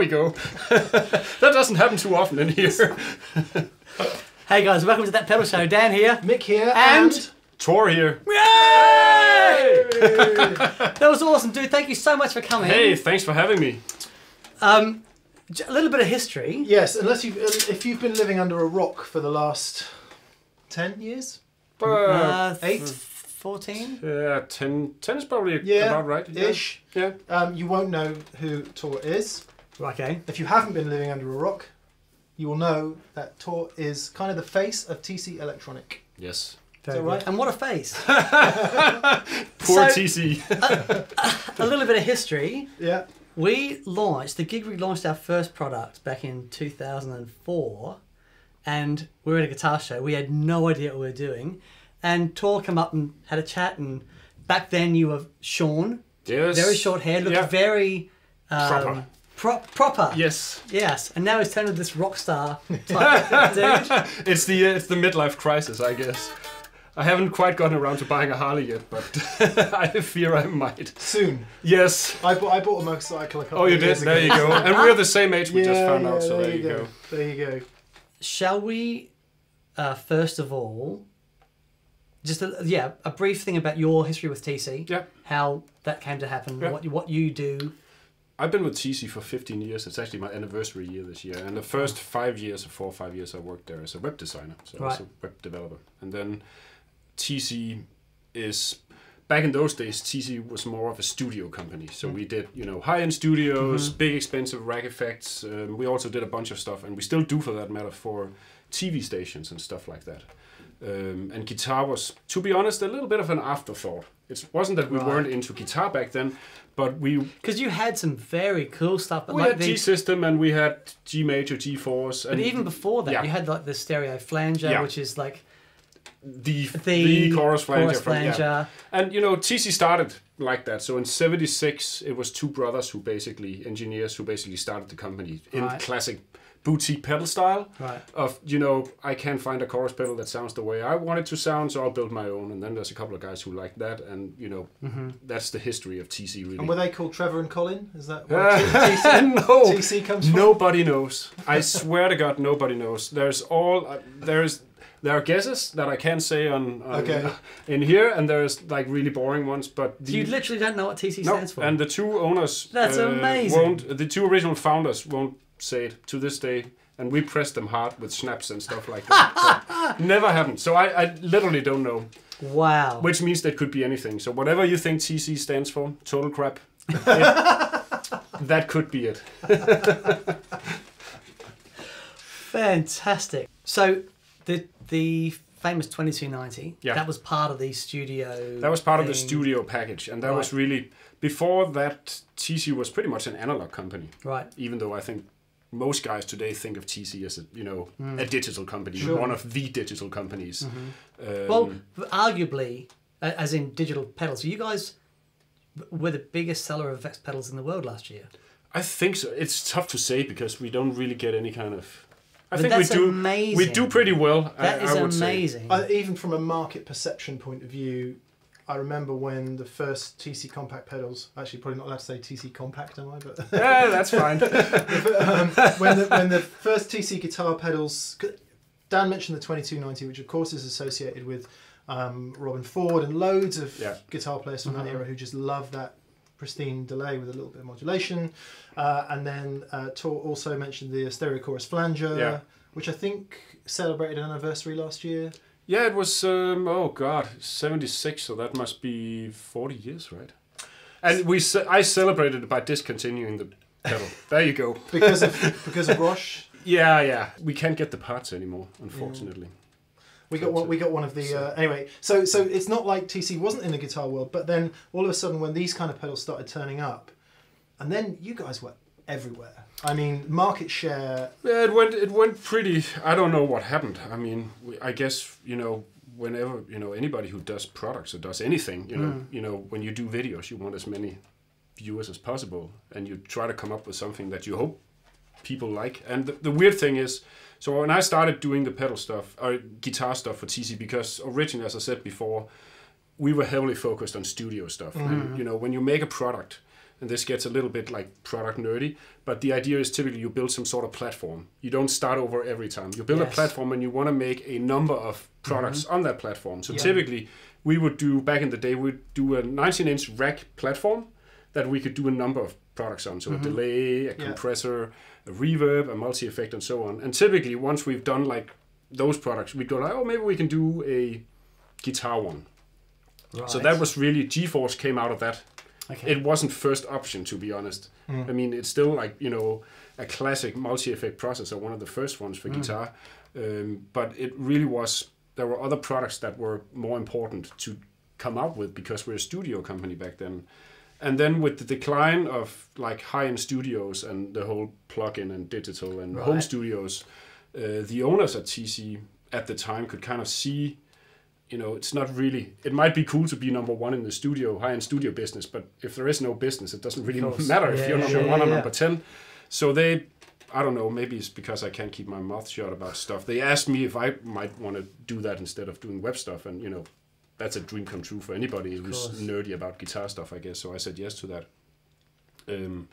there we go. that doesn't happen too often in here. Hey guys, welcome to that pedal show. Dan here. Mick here And- Tore here. Yay! that was awesome, dude. Thank you so much for coming. Hey, thanks for having me. Um, j- a little bit of history. yes, unless you if you've been living under a rock for the last ten years, Uh, eight, 14? Yeah, 10, 10 is probably yeah, about right. Yeah. ish, Yeah. um, you won't know who Tore is. Okay. If you haven't been living under a rock, you will know that Tore is kind of the face of TC Electronic. Yes. Very that good. right? And what a face. Poor So- TC. a little bit of history. Yeah, We launched, the gig we launched our first product back in 2004, and we were at a guitar show. We had no idea what we were doing. And Tore came up and had a chat, and back then you were Sean, yes. very short hair, looked Yeah. very um, Proper. Pro- proper. Yes. Yes, and now he's turned into this rock star type dude. It's the uh, it's the midlife crisis, I guess. I haven't quite gotten around to buying a Harley yet, but I fear I might. soon. Yes. I bought I bought a motorcycle a couple Oh, you of did? years There ago. you go. And we're the same age, we yeah, just found yeah, out, so there, you go. There you go. Shall we, uh, first of all, just a, yeah, a brief thing about your history with TC, Yeah. how that came to happen, Yeah. what what you do. I've been with TC for 15 years. It's actually my anniversary year this year. And the first five years, or four or five years, I worked there as a web designer, so I was a web developer. And then TC is back in those days. TC was more of a studio company, so we did you know high-end studios, big expensive rack effects. Um, we also did a bunch of stuff, and we still do for that matter for TV stations and stuff like that. Um, and guitar was, to be honest, a little bit of an afterthought. It wasn't that we Right. weren't into guitar back then, but we Because you had some very cool stuff, but we like had the, G system and we had G major, G force, but and even before that, yeah. you had like the stereo flanger, Yeah. which is like the the, the, chorus flanger. chorus from- yeah. And you know, TC started like that. So in '76, it was two brothers who basically engineers who basically started the company in Right. classic boutique pedal style. Right. Of you know, I can't find a chorus pedal that sounds the way I want it to sound, so I'll build my own. And then there's a couple of guys who like that, and you know, Mm-hmm. that's the history of TC really. And were they called Trevor and Colin? Is that where TC, no, TC comes from? Nobody knows. I swear to God, nobody knows. There's all uh, there's there are guesses that I can't say on, on Okay. in here, and there's like really boring ones. But the, you literally don't know what TC no, stands for. and the two owners That's uh, amazing. Won't the two original founders won't say it to this day, and we press them hard with snaps and stuff like that. Never happened. So I, I literally don't know, wow. which means that could be anything. So whatever you think TC stands for, total crap. It- that could be it. Fantastic. So the the famous 2290, Yeah. that was part of the studio. That was part of the studio package, and that was really before that. TC was pretty much an analog company, Right. even though I think most guys today think of TC as a you know hmm. a digital company, Sure. one of the digital companies. Mm-hmm. Um, Well, arguably, as in digital pedals, you guys were the biggest seller of effects pedals in the world last year. I think so. It's tough to say because we don't really get any kind of. I But think that's we do. amazing. We do pretty well. That I, is I would say. amazing. I, even from a market perception point of view, I remember when the first TC compact pedals, actually probably not allowed to say TC compact, am I? But Yeah, that's fine. um, when, the, when the first TC guitar pedals, Dan mentioned the 2290, which of course is associated with um, Robben Ford and loads of Yeah. guitar players from Mhm. that era who just love that pristine delay with a little bit of modulation. Uh, and then uh, Tore also mentioned the stereo chorus flanger, Yeah. which I think celebrated an anniversary last year. Yeah, it was. Um, oh God, seventy six. So that must be forty years, right? And we. ce- I celebrated it by discontinuing the pedal. there you go. because of because of RoHS. Yeah, yeah. We can't get the parts anymore, unfortunately. We got one. We got one of the uh, anyway. So so it's not like TC wasn't in the guitar world, but then all of a sudden when these kind of pedals started turning up, and then you guys were everywhere. I mean, market share. Yeah, it went. It went pretty. I don't know what happened. I mean, we, I guess you know, whenever you know anybody who does products or does anything, you know, mm. you know, when you do videos, you want as many viewers as possible, and you try to come up with something that you hope people like. And the, the weird thing is, so when I started doing the pedal stuff or guitar stuff for TC, because originally, as I said before, we were heavily focused on studio stuff. Mm-hmm. And, you know, when you make a product, and this gets a little bit like product nerdy, but the idea is typically you build some sort of platform. You don't start over every time. You build a platform and you want to make a number of products mm-hmm. on that platform. So Yeah. typically, we would do back in the day, we'd do a 19 inch rack platform that we could do a number of products on. So a mm-hmm. delay, a Yeah. compressor, a reverb, a multi effect, and so on. And typically, once we've done like those products, we'd go like, oh, maybe we can do a guitar one. So that was really G-Force came out of that. Okay. It wasn't first option to be honest. I mean, it's still like you know a classic multi-effect processor, one of the first ones for guitar. Um, but it really was. There were other products that were more important to come up with because we're a studio company back then. And then with the decline of like high-end studios and the whole plug-in and digital and home studios, uh, the owners at TC at the time could kind of see you know, it's not really. It might be cool to be number one in the studio, high-end studio business, but if there is no business, it doesn't really matter if Yeah, you're yeah, number yeah, one or number ten. So they, I don't know, maybe it's because I can't keep my mouth shut about stuff. They asked me if I might want to do that instead of doing web stuff, and you know, that's a dream come true for anybody who's nerdy about guitar stuff, I guess. So I said yes to that. Um,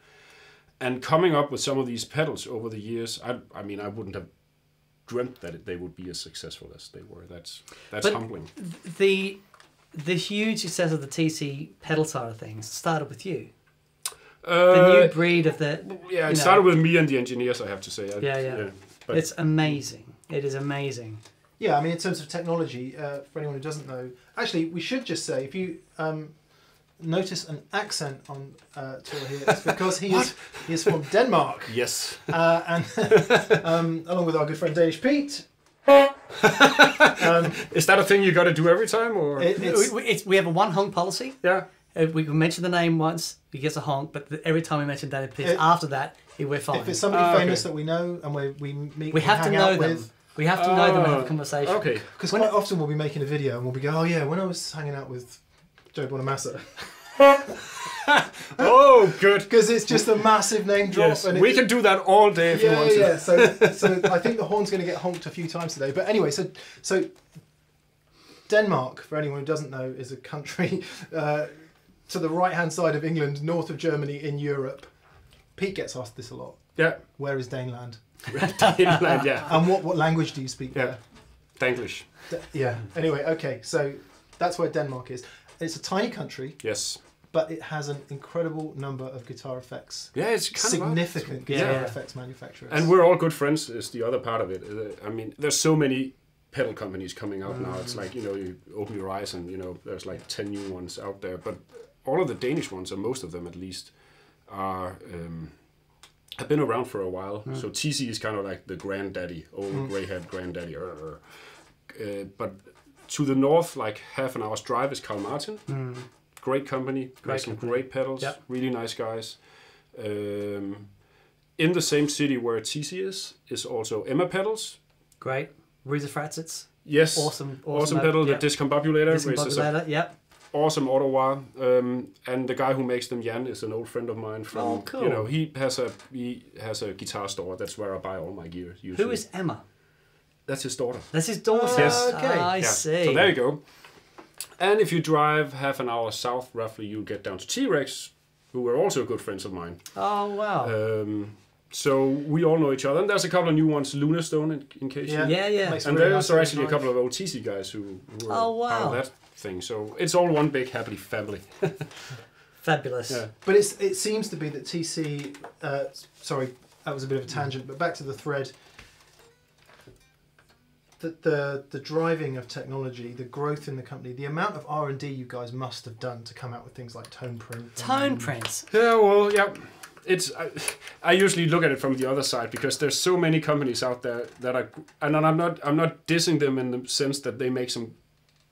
and coming up with some of these pedals over the years, I, I mean, I wouldn't have dreamt that they would be as successful as they were. That's that's But- humbling. the the huge success of the TC pedal side of things started with you. The Uh, new breed of the yeah, you it know. started with me and the engineers. I have to say. I, Yeah, yeah. but it's amazing. It is amazing. Yeah, I mean, in terms of technology, uh, for anyone who doesn't know, actually, we should just say if you um, notice an accent on uh, Tore here, it's because he is he is from Denmark, yes, uh, and um, along with our good friend Danish Pete. um, is that a thing you got to do every time, or it, it's, we, we, it's, we have a one honk policy. yeah? Uh, we can mention the name once, he gets a honk, but the, every time we mention Danny Pierce It- after that, he- we're fine. if it's somebody Ah, okay. famous that we know and we we meet, we have to know out them. with, We have to know them and have a Oh, conversation. Okay. because quite often we'll be making a video and we'll be go, oh yeah, when I was hanging out with Joe Bonamassa, Oh, good. because it's just a massive name drop. Yes, and we can do that all day if you yeah, want to. yeah. So, so I think the horn's going to get honked a few times today. But anyway, so so Denmark, for anyone who doesn't know, is a country uh, to the right hand side of England, north of Germany, in Europe. Pete gets asked this a lot. Yeah, Where is Daneland? Inland, yeah, And what, what language do you speak yeah. there? Danglish. D- yeah. Anyway, okay. So that's where Denmark is. It's a tiny country, Yes. but it has an incredible number of guitar effects. Yeah, it's kind Significant guitar Yeah. effects manufacturers. And we're all good friends. Is the other part of it. Uh, I mean, there's so many pedal companies coming out now. It's like you know, you open your eyes and you know, there's like ten new ones out there. But all of the Danish ones, or most of them at least, are um, have been around for a while. So TC is kind of like the granddaddy, old grey-haired granddaddy. Uh, uh, but to the north, like half an hour's drive, is Carl Martin. Great company. Great some company. great pedals. Really nice guys. Um, in the same city where TC is, is also Emma Pedals. Great. ReezaFRATzitz. Yes. Awesome. Awesome, Awesome, pedal, yeah. the discombobulator, Discombobulator, Yep. awesome auto wah. Um, and the guy who makes them, Jan, is an old friend of mine from. Oh, cool. You know, he has a he has a guitar store. That's where I buy all my gear. Usually. Who is Emma? That's his daughter. That's his daughter. Yes. Okay. I Yeah. see. So there you go. And if you drive half an hour south, roughly, you get down to T Rex, who were also good friends of mine. Oh wow. Um, so we all know each other. And there's a couple of new ones, Lunastone, in, in case you. yeah, yeah. Makes And there's nice actually a couple of OTC guys who, who were Oh, part of that thing. So it's all one big happy family. Fabulous. Yeah. But it's it seems to be that TC. Uh, sorry, that was a bit of a tangent. But back to the thread. The, the the driving of technology, the growth in the company, the amount of R and D you guys must have done to come out with things like tone print. Tone and- prints. Yeah, well, yeah. It's I, I usually look at it from the other side because there's so many companies out there that are, and I'm not I'm not dissing them in the sense that they make some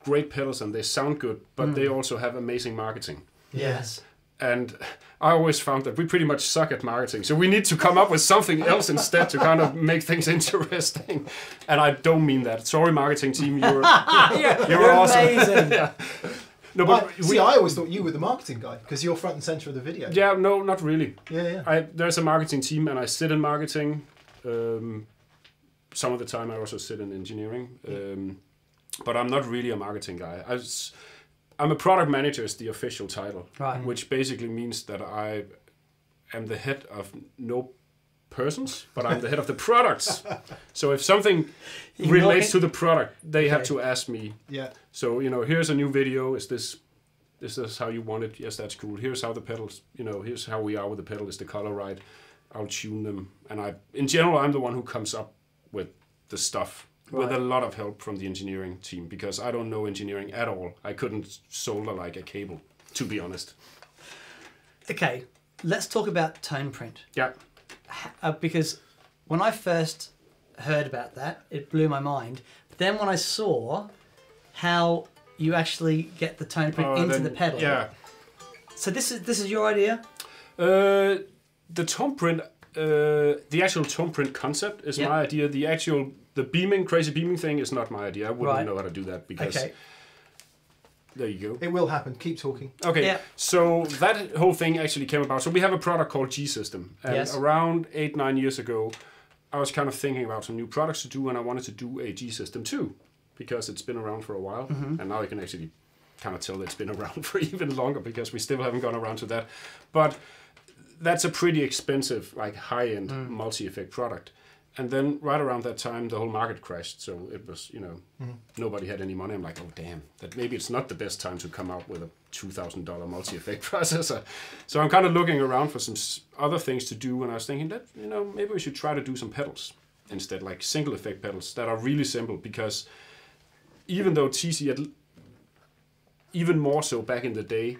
great pedals and they sound good, but mm. they also have amazing marketing. Yes. And I always found that we pretty much suck at marketing, so we need to come up with something else instead to kind of make things interesting. And I don't mean that. Sorry, marketing team, you're you're, You're awesome. amazing. no, but see, we, I always thought you were the marketing guy because you're front and center of the video. yeah, no, not really. yeah, yeah. I there's a marketing team, and I sit in marketing. Um, some of the time, I also sit in engineering. Um, but I'm not really a marketing guy. I was, I'm a product manager is the official title, Right. which basically means that I am the head of no persons, but I'm the head of the products. so if something You relates to the product, they have to ask me. Yeah. So you know, here's a new video. Is this is this how you want it? Yes, that's cool. Here's how the pedals. You know, here's how we are with the pedal. Is the color right? I'll tune them, and I, in general, I'm the one who comes up with the stuff with a lot of help from the engineering team because I don't know engineering at all. I couldn't solder like a cable, to be honest. Okay, let's talk about tone print. Yeah. uh, because when I first heard about that, it blew my mind. But then when I saw how you actually get the tone print Uh, into then- the pedal, Yeah. So this is this is your idea. Uh, the tone print, uh, the actual tone print concept is Yeah. my idea. The actual the beaming, crazy beaming thing is not my idea. I wouldn't Right. know how to do that because Okay. there you go. It will happen. Keep talking. Okay, Yeah. so that whole thing actually came about. So we have a product called G System, and Yes. around eight nine years ago, I was kind of thinking about some new products to do, and I wanted to do a G System too, because it's been around for a while, Mm-hmm. and now I can actually kind of tell it's been around for even longer because we still haven't gone around to that. But that's a pretty expensive, like high-end Mm. multi-effect product. And then right around that time, the whole market crashed. So it was, you know, mm-hmm. nobody had any money. I'm like, oh damn, that maybe it's not the best time to come out with a two thousand dollar multi-effect processor. So I'm kind of looking around for some other things to do, and I was thinking that you know maybe we should try to do some pedals instead, like single effect pedals that are really simple. Because even though TC even more so back in the day,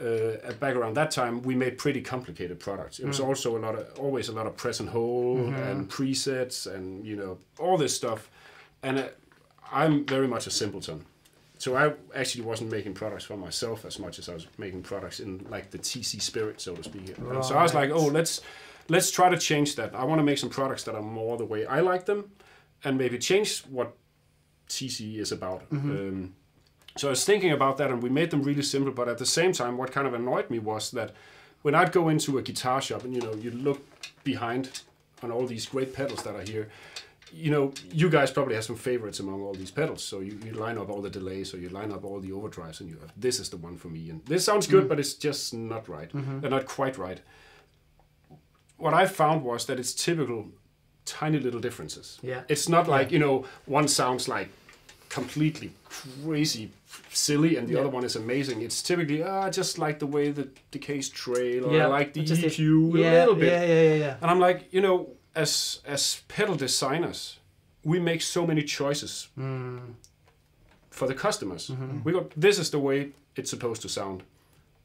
uh, back around that time, we made pretty complicated products. It was also a lot of, always a lot of press and hold and presets and you know all this stuff. And uh, I'm very much a simpleton, so I actually wasn't making products for myself as much as I was making products in like the TC spirit, so to speak. And So I was like, oh, let's let's try to change that. I want to make some products that are more the way I like them, and maybe change what TC is about. Um, so I was thinking about that, and we made them really simple. But at the same time, what kind of annoyed me was that when I'd go into a guitar shop and you know you look behind on all these great pedals that are here, you know you guys probably have some favorites among all these pedals. So you, you line up all the delays, or you line up all the overdrives, and you have this is the one for me. And this sounds good, mm-hmm. but it's just not right. Mm-hmm. They're not quite right. What I found was that it's typical tiny little differences. Yeah. It's not like, you know, one sounds like completely crazy silly and the Yeah. other one is amazing. It's typically, ah, I just like the way the decays trail or yeah, I like the just EQ it- yeah, a little bit. Yeah, yeah, yeah, yeah. And I'm like, you know, as as pedal designers, we make so many choices Mm. for the customers. Mm-hmm. We got this is the way it's supposed to sound.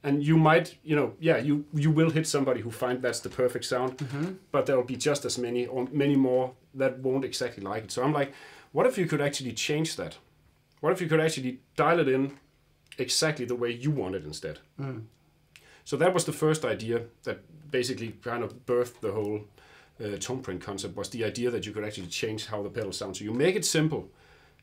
And you might, you know, yeah, you you will hit somebody who find that's the perfect sound, Mm-hmm. but there will be just as many or many more that won't exactly like it. So I'm like, what if you could actually change that? What if you could actually dial it in exactly the way you want it instead? Mm. So that was the first idea that basically kind of birthed the whole uh, tone print concept. Was the idea that you could actually change how the pedal sounds. So you make it simple,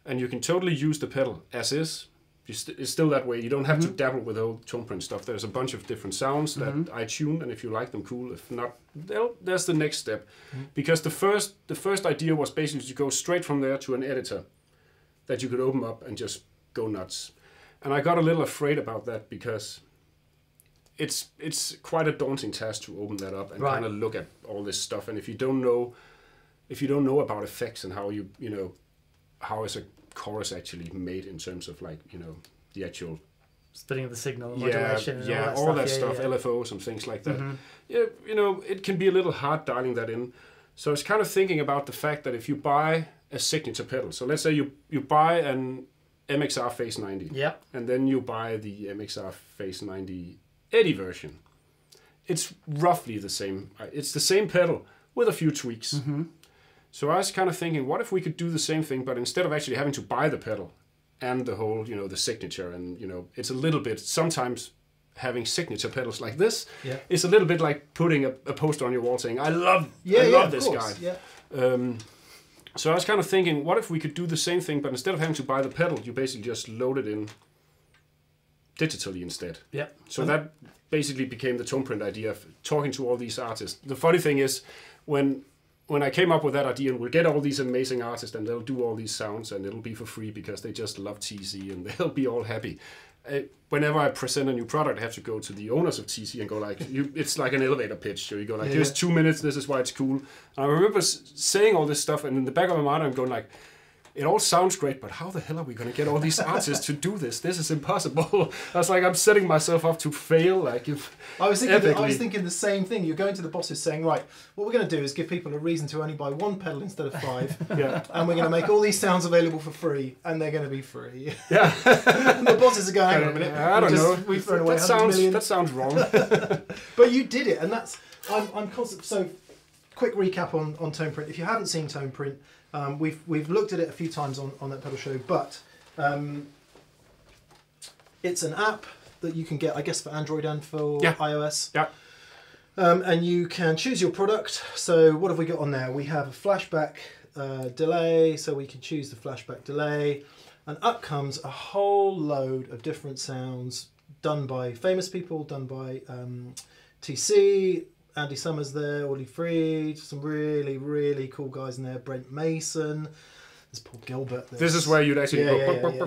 and you can totally use the pedal as is. St- it's still that way. You don't have to mm-hmm. dabble with the whole tone print stuff. There's a bunch of different sounds that mm-hmm. I tune, and if you like them, cool. If not, there's the next step. Mm-hmm. Because the first the first idea was basically to go straight from there to an editor that you could open up and just go nuts. And I got a little afraid about that because it's it's quite a daunting task to open that up and Right. kind of look at all this stuff. And if you don't know, if you don't know about effects and how you you know how is a chorus actually made in terms of like you know the actual Splitting of the signal, yeah modulation, and yeah all that all stuff. that yeah, stuff yeah, yeah. LFOs and things like that. Mhm. Yeah, you know it can be a little hard dialing that in. So it's kind of thinking about the fact that if you buy a signature pedal, so let's say you you buy an MXR Phase 90 Yeah. and then you buy the MXR Phase 90 Eddie version. It's roughly the same. uh, It's the same pedal with a few tweaks. Mm-hmm. So I was kind of thinking, what if we could do the same thing, but instead of actually having to buy the pedal and the whole, you know, the signature, and you know, it's a little bit sometimes having signature pedals like this Yeah. is a little bit like putting a, a poster on your wall saying, "I love, Yeah, I yeah, love this course. guy." Yeah. Um, so I was kind of thinking, what if we could do the same thing, but instead of having to buy the pedal, you basically just load it in digitally instead. Yeah. So that basically became the tone print idea of talking to all these artists. The funny thing is, when when I came up with that idea, and we'll get all these amazing artists, and they'll do all these sounds, and it'll be for free because they just love TC, and they'll be all happy. I, whenever I present a new product, I have to go to the owners of TC and go like, you, it's like an elevator pitch. So you go like, Yeah, here's two minutes. This is why it's cool. And I remember s- saying all this stuff, and in the back of my mind, I'm going like, it all sounds great, but how the hell are we going to get all these artists to do this? This is impossible. I was like, I'm setting myself up to fail. Like, if I was thinking. I was thinking the same thing. You're going to the bosses saying, right, what we're going to do is give people a reason to only buy one pedal instead of five, yeah, and we're going to make all these sounds available for free, and they're going to be free. yeah. and the bosses are going, hang on a minute. I don't just- know. We've thrown away that 100 sounds million. that sounds wrong. But you did it, and that's I'm, I'm constant. So, quick recap on on Tone Print. If you haven't seen Tone Print, um, we've we've looked at it a few times on on that pedal show, but um, it's an app that you can get, I guess, for Android and for Yeah. iOS. yeah, Um, and you can choose your product. So what have we got on there? We have a flashback uh, delay, so we can choose the flashback delay, and up comes a whole load of different sounds done by famous people, done by um, TC, Andy Summers there, Ollie Freed, some really really cool guys in there, Brent Mason. There's Paul Gilbert. this is where you'd actually yeah, go. yeah, yeah,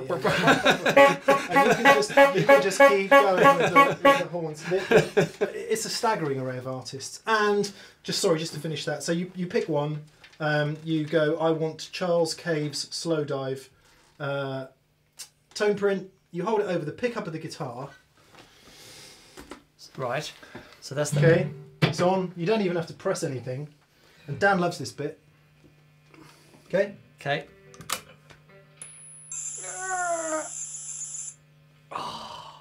yeah, yeah. and you can just you can just keep going with the, with the horns. The- the- It's a staggering array of artists. And just sorry, just to finish that. So you, you pick one. Um, you go. I want Charles Cave's slow dive. Uh, tone print. You hold it over the pickup of the guitar. Right. So that's the. Okay, it's on. You don't even have to press anything. And Dan loves this bit. Okay. Okay.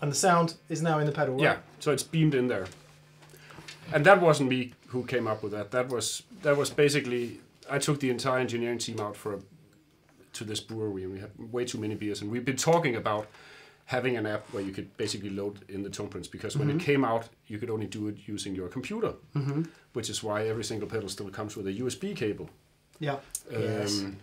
And the sound is now in the pedal. Right? Yeah, so it's beamed in there. And that wasn't me who came up with that. That was that was basically I took the entire engineering team out for a, to this brewery and we had way too many beers and we've been talking about having an app where you could basically load in the tone prints because when it came out you could only do it using your computer, which is why every single pedal still comes with a USB cable. Yeah. yes. Um,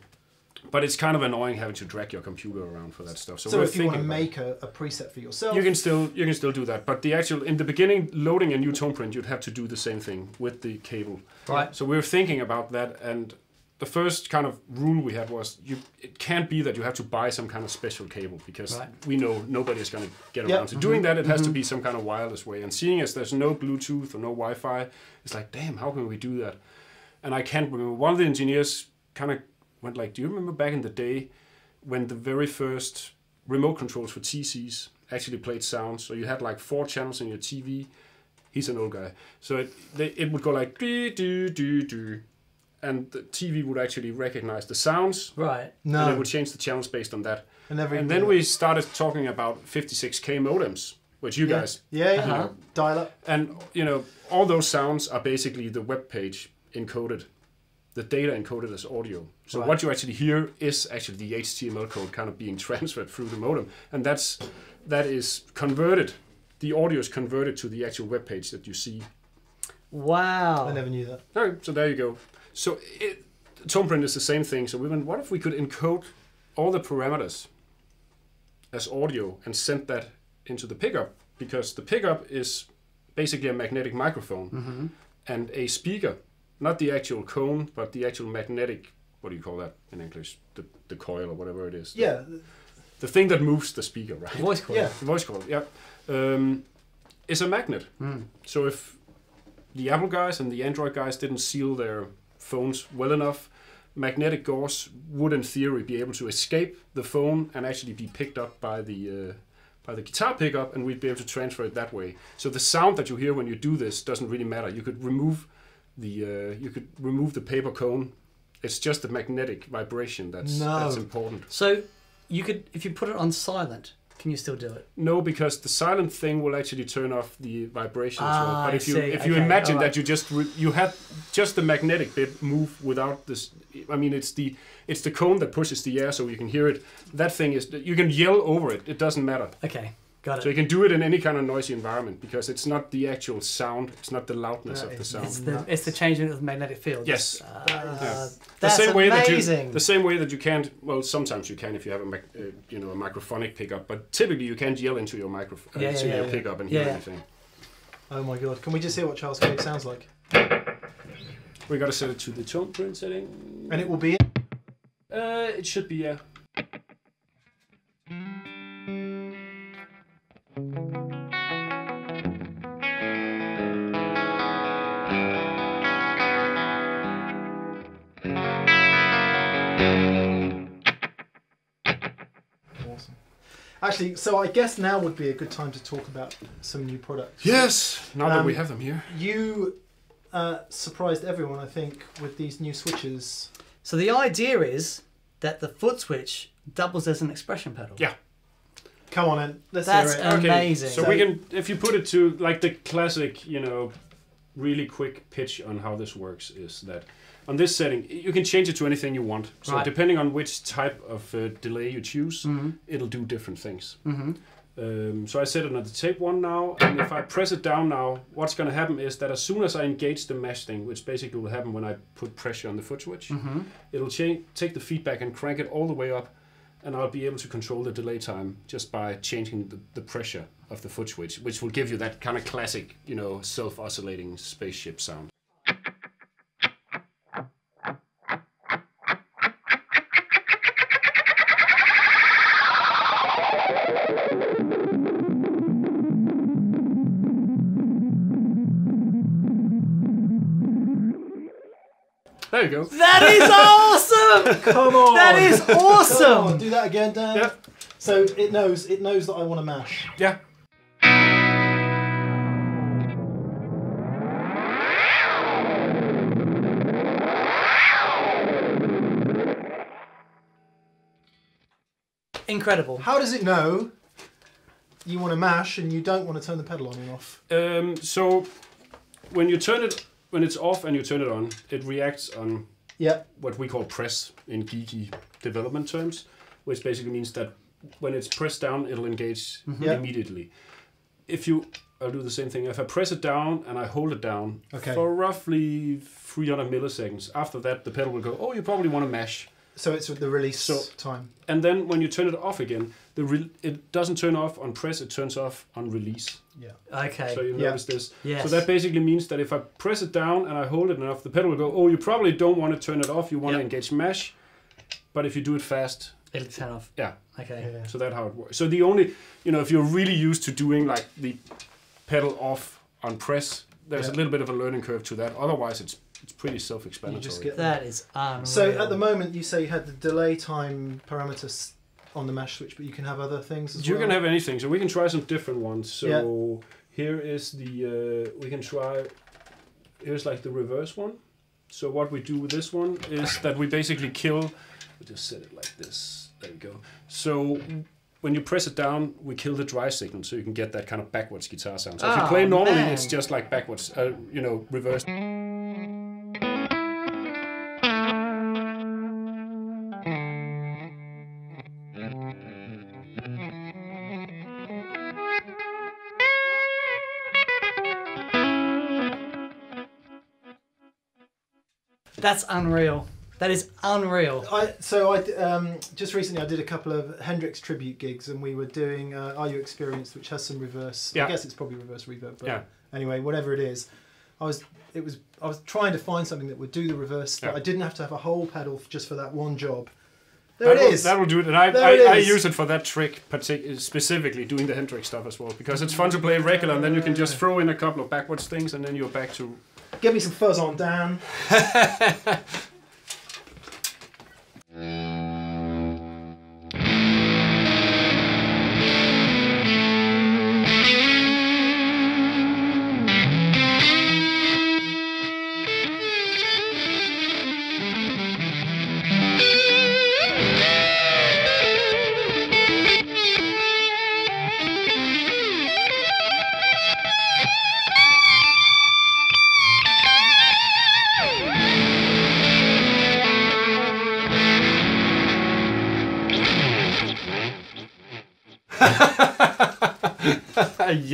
But it's kind of annoying having to drag your computer around for that stuff. So, So we're if you want to thinking about it. make a, a preset for yourself, You can still you can still do that, but the actual in the beginning loading a new tone print, you'd have to do the same thing with the cable. Right. So we were thinking about that, and the first kind of rule we had was you it can't be that you have to buy some kind of special cable because Right. we know nobody's going to get Yep. around to doing mm-hmm. that. It has to mm-hmm. be some kind of wireless way. And seeing as there's no Bluetooth or no Wi-Fi, it's like, damn, how can we do that? And I can't remember. One of the engineers kind of went like, "Do you remember back in the day when the very first remote controls for TCs actually played sound? So you had like four channels in your TV. He's an old guy, so it they, it would go like do do do do, and the TV would actually recognize the sounds, Right. no, and it would change the channels based on that. I never even And then we started talking about 56k modems, which you Yeah. guys Yeah, yeah. Uh-huh. Dial up. and you know all those sounds are basically the web page encoded the data encoded as audio so Right. what you actually hear is actually the html code kind of being transferred through the modem and that's that is converted the audio is converted to the actual web page that you see Wow. I never knew that. all right so there you go so it, tone print is the same thing so we went what if we could encode all the parameters as audio and send that into the pickup because the pickup is basically a magnetic microphone Mm-hmm. and a speaker, not the actual cone, but the actual magnetic. What do you call that in English? The, the coil or whatever it is. Yeah, The thing that moves the speaker, right? Voice call. yeah. The voice coil, yeah. Um, is a magnet. Mm. So if the Apple guys and the Android guys didn't seal their phones well enough, magnetic gauze would, in theory, be able to escape the phone and actually be picked up by the uh, by the guitar pickup, and we'd be able to transfer it that way. So the sound that you hear when you do this doesn't really matter. You could remove the uh, you could remove the paper cone. It's just the magnetic vibration that's No. that's important. So you could, if you put it on silent, can you still do it? No, because the silent thing will actually turn off the vibration as well. Ah, But I if you see. if you Okay, imagine alright. that you just re- you have just the magnetic bit move without this, I mean it's the it's the cone that pushes the air so you can hear it. That thing is you can yell over it. It doesn't matter. Okay, got So you can do it in any kind of noisy environment because it's not the actual sound. It's not the loudness That of the sound. It's the, it's the changing of the magnetic field. Yes. Uh, Yeah. the That's same way that you amazing. the same way that you can't well sometimes you can if you have a mic- uh, you know a microphonic pickup but typically you can't yell into your micro uh, Yeah, to yeah, your yeah. pickup and hear yeah. anything. Oh my god! Can we just hear what Charles Cave sounds like? We gotta set it to the tone print setting. And it will be. Uh, it should be yeah. Actually, so I guess now would be a good time to talk about some new products. Yes. Now that Um, we have them here. You uh, surprised everyone, I think, with these new switches. So the idea is that the foot switch doubles as an expression pedal. Yeah. Come on, in. Let's That's hear it. Amazing. So, we can, if you put it to like the classic, you know, really quick pitch on how this works is that on this setting you can change it to anything you want. So Right. depending on which type of uh, delay you choose, Mhm. it'll do different things. Mhm. Um, so I set it on the tape one now, and if I press it down now, what's going to happen is that as soon as I engage the mesh thing, which basically will happen when I put pressure on the foot switch, Mhm. it'll cha- take the feedback and crank it all the way up, and I'll be able to control the delay time just by changing the, the pressure of the foot switch, which will give you that kind of classic, you know, self-oscillating spaceship sound. There you go. That is awesome! Come on. That is Come on, awesome! do that again, Dan. Yep. So it knows. It knows that I want to mash. Yeah. Incredible. How does it know you want to mash and you don't want to turn the pedal on and off? Um, so when you turn it, when it's off and you turn it on, it reacts on Yeah. what we call press in geeky development terms, which basically means that when it's pressed down, it'll engage mm-hmm. Yeah. immediately. If you, I'll do the same thing. If I press it down and I hold it down Okay. for roughly 300 milliseconds, after that the pedal will go, oh, you probably want to mesh. So it's the release So- time. And then when you turn it off again, the re- it doesn't turn off on press, it turns off on release. Yeah. Okay. So you Yeah. notice this. yes. So that basically means that if I press it down and I hold it enough, the pedal will go, oh, you probably don't want to turn it off, you want to engage mesh. But if you do it fast, It'll turn off. yeah, Okay. Yeah. so that's how it works. So the only, you know, if you're really used to doing like the pedal off on press, there's Yeah. a little bit of a learning curve to that. Otherwise, it's it's pretty self-explanatory. just get That is unreal. So at the moment, you say you had the delay time parameter s- on the mash switch, but you can have other things as you well. can have anything, so we can try some different ones. So here is the uh, we can try. Here's like the reverse one. So what we do with this one is that we basically kill. We just set it like this. There you go. So when you press it down, we kill the dry signal, so you can get that kind of backwards guitar sound. So if you Oh, play normally, man. it's just like backwards, uh, you know, reverse. That's unreal. That is unreal. I, so I um, just recently I did a couple of Hendrix tribute gigs, and we were doing uh, Are You Experienced, which has some reverse. Yeah. I guess it's probably reverse reverb. But Yeah. Anyway, whatever it is, I was it was I was trying to find something that would do the reverse. Yeah. I didn't have to have a whole pedal just for that one job. There it that will, is. That will do it. And I, I, it I use it for that trick, partic- specifically doing the Hendrix stuff as well, because it's fun to play regular, and then you can just throw in a couple of backwards things, and then you're back to Give me some fuzz on, Dan.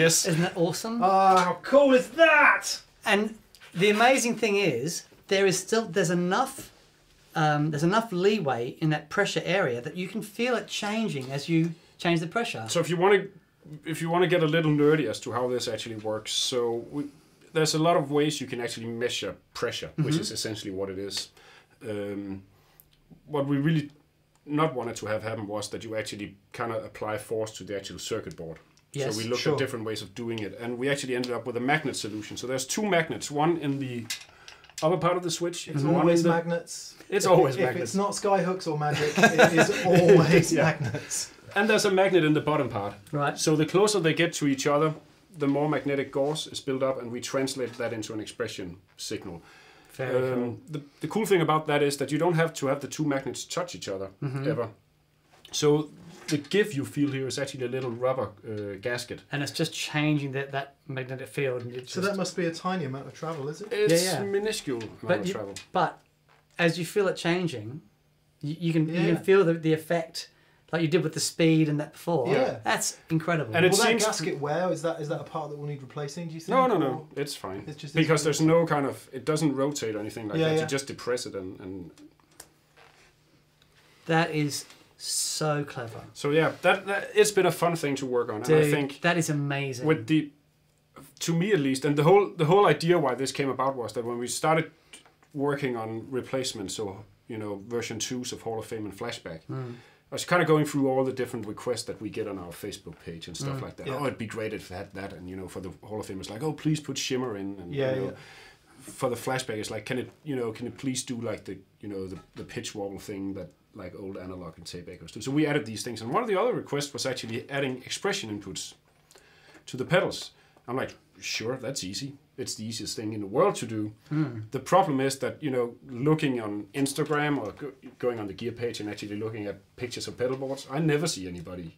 Isn't that awesome? Ah, how cool is that? And the amazing thing is, there is still there's enough um, there's enough leeway in that pressure area that you can feel it changing as you change the pressure. So if you want to, if you want to get a little nerdy as to how this actually works, so we, there's a lot of ways you can actually measure pressure, which is essentially what it is. Um, what we really not wanted to have happen was that you actually kind of apply force to the actual circuit board. Yes, so we looked sure. at different ways of doing it, and we actually ended up with a magnet solution. So there's two magnets, one in the upper part of the switch. It's one in always the- magnets. It's If- always if, magnets. it's not skyhooks or magic, it is always Yeah. magnets. And there's a magnet in the bottom part. Right. So the closer they get to each other, the more magnetic gauze is built up, and we translate that into an expression signal. Very cool. Um, the, the cool thing about that is that you don't have to have the two magnets touch each other Mm-hmm. ever. So the give you feel here is actually a little rubber uh, gasket. And it's just changing that, that magnetic field. And it's So just, that must be a tiny amount of travel, is it? It's yeah. minuscule amount But of you- travel. But as you feel it changing, you, you can you can feel the, the effect like you did with the speed and that before. Yeah. That's incredible. And it Will that seems- gasket wear? Is that is that a part that will need replacing? Do you think? No, no, or- no, it's fine. It's just because there's no kind of it doesn't rotate or anything like Yeah, that. yeah. You just depress it and, and that is so clever. so yeah, that, that it's been a fun thing to work on, and I think that is amazing. with the to me at least and the whole the whole idea why this came about was that when we started working on replacements so you know version 2s of hall of fame and flashback Hmm. i was kind of going through all the different requests that we get on our facebook page and stuff Mm. like that Yeah. oh it'd be great if it had that and you know for the hall of fame it's like oh please put shimmer in and Yeah, you know, yeah. for the flashback it's like can it you know can it please do like the you know the, the pitch wobble thing that like old analog and tape echoes do so we added these things and one of the other requests was actually adding expression inputs to the pedals. I'm like, sure, that's easy. It's the easiest thing in the world to do. Hmm. The problem is that you know, looking on Instagram or go, going on the gear page and actually looking at pictures of pedal boards, I never see anybody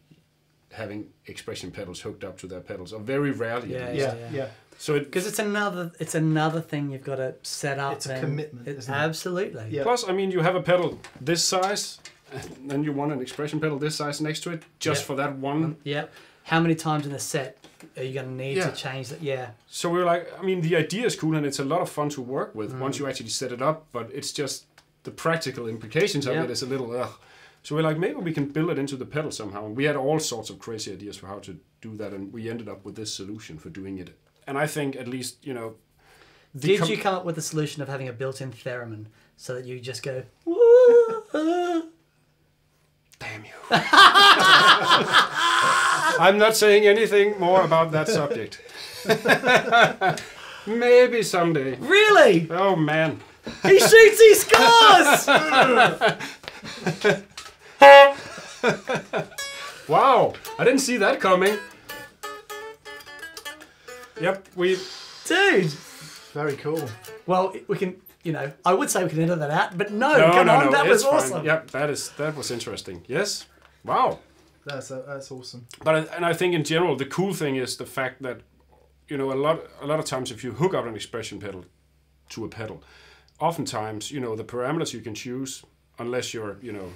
having expression pedals hooked up to their pedals, or very rarely. at least. Yeah, yeah. yeah. So it, because it's another it's another thing you've got to set up. It's a commitment, it- isn't it? absolutely. Yeah. plus, I mean, you have a pedal this size, and then you want an expression pedal this size next to it, just Yeah. for that one Yep. How many times in a set are you going to need Yeah. to change that? Yeah. So we were like, I mean, the idea is cool and it's a lot of fun to work with Mm. once you actually set it up, but it's just the practical implications of Yeah. it is a little ugh. So we're like, maybe we can build it into the pedal somehow. And we had all sorts of crazy ideas for how to do that, and we ended up with this solution for doing it. And I think at least you know. the Did com- you come up with the solution of having a built-in theremin so that you just go? Damn you! I'm not saying anything more about that subject. maybe someday. really? Oh man. He shoots, he scores! Wow, I didn't see that coming. Yep, we. Dude. Very cool. Well, we can, you know, I would say we can edit that out, but no, No, come no, on, no. that was fine. awesome. Yep, that is that was interesting. Yes, wow. That's uh, that's awesome. But and I think in general the cool thing is the fact that you know a lot a lot of times if you hook up an expression pedal to a pedal, oftentimes you know the parameters you can choose unless you're you know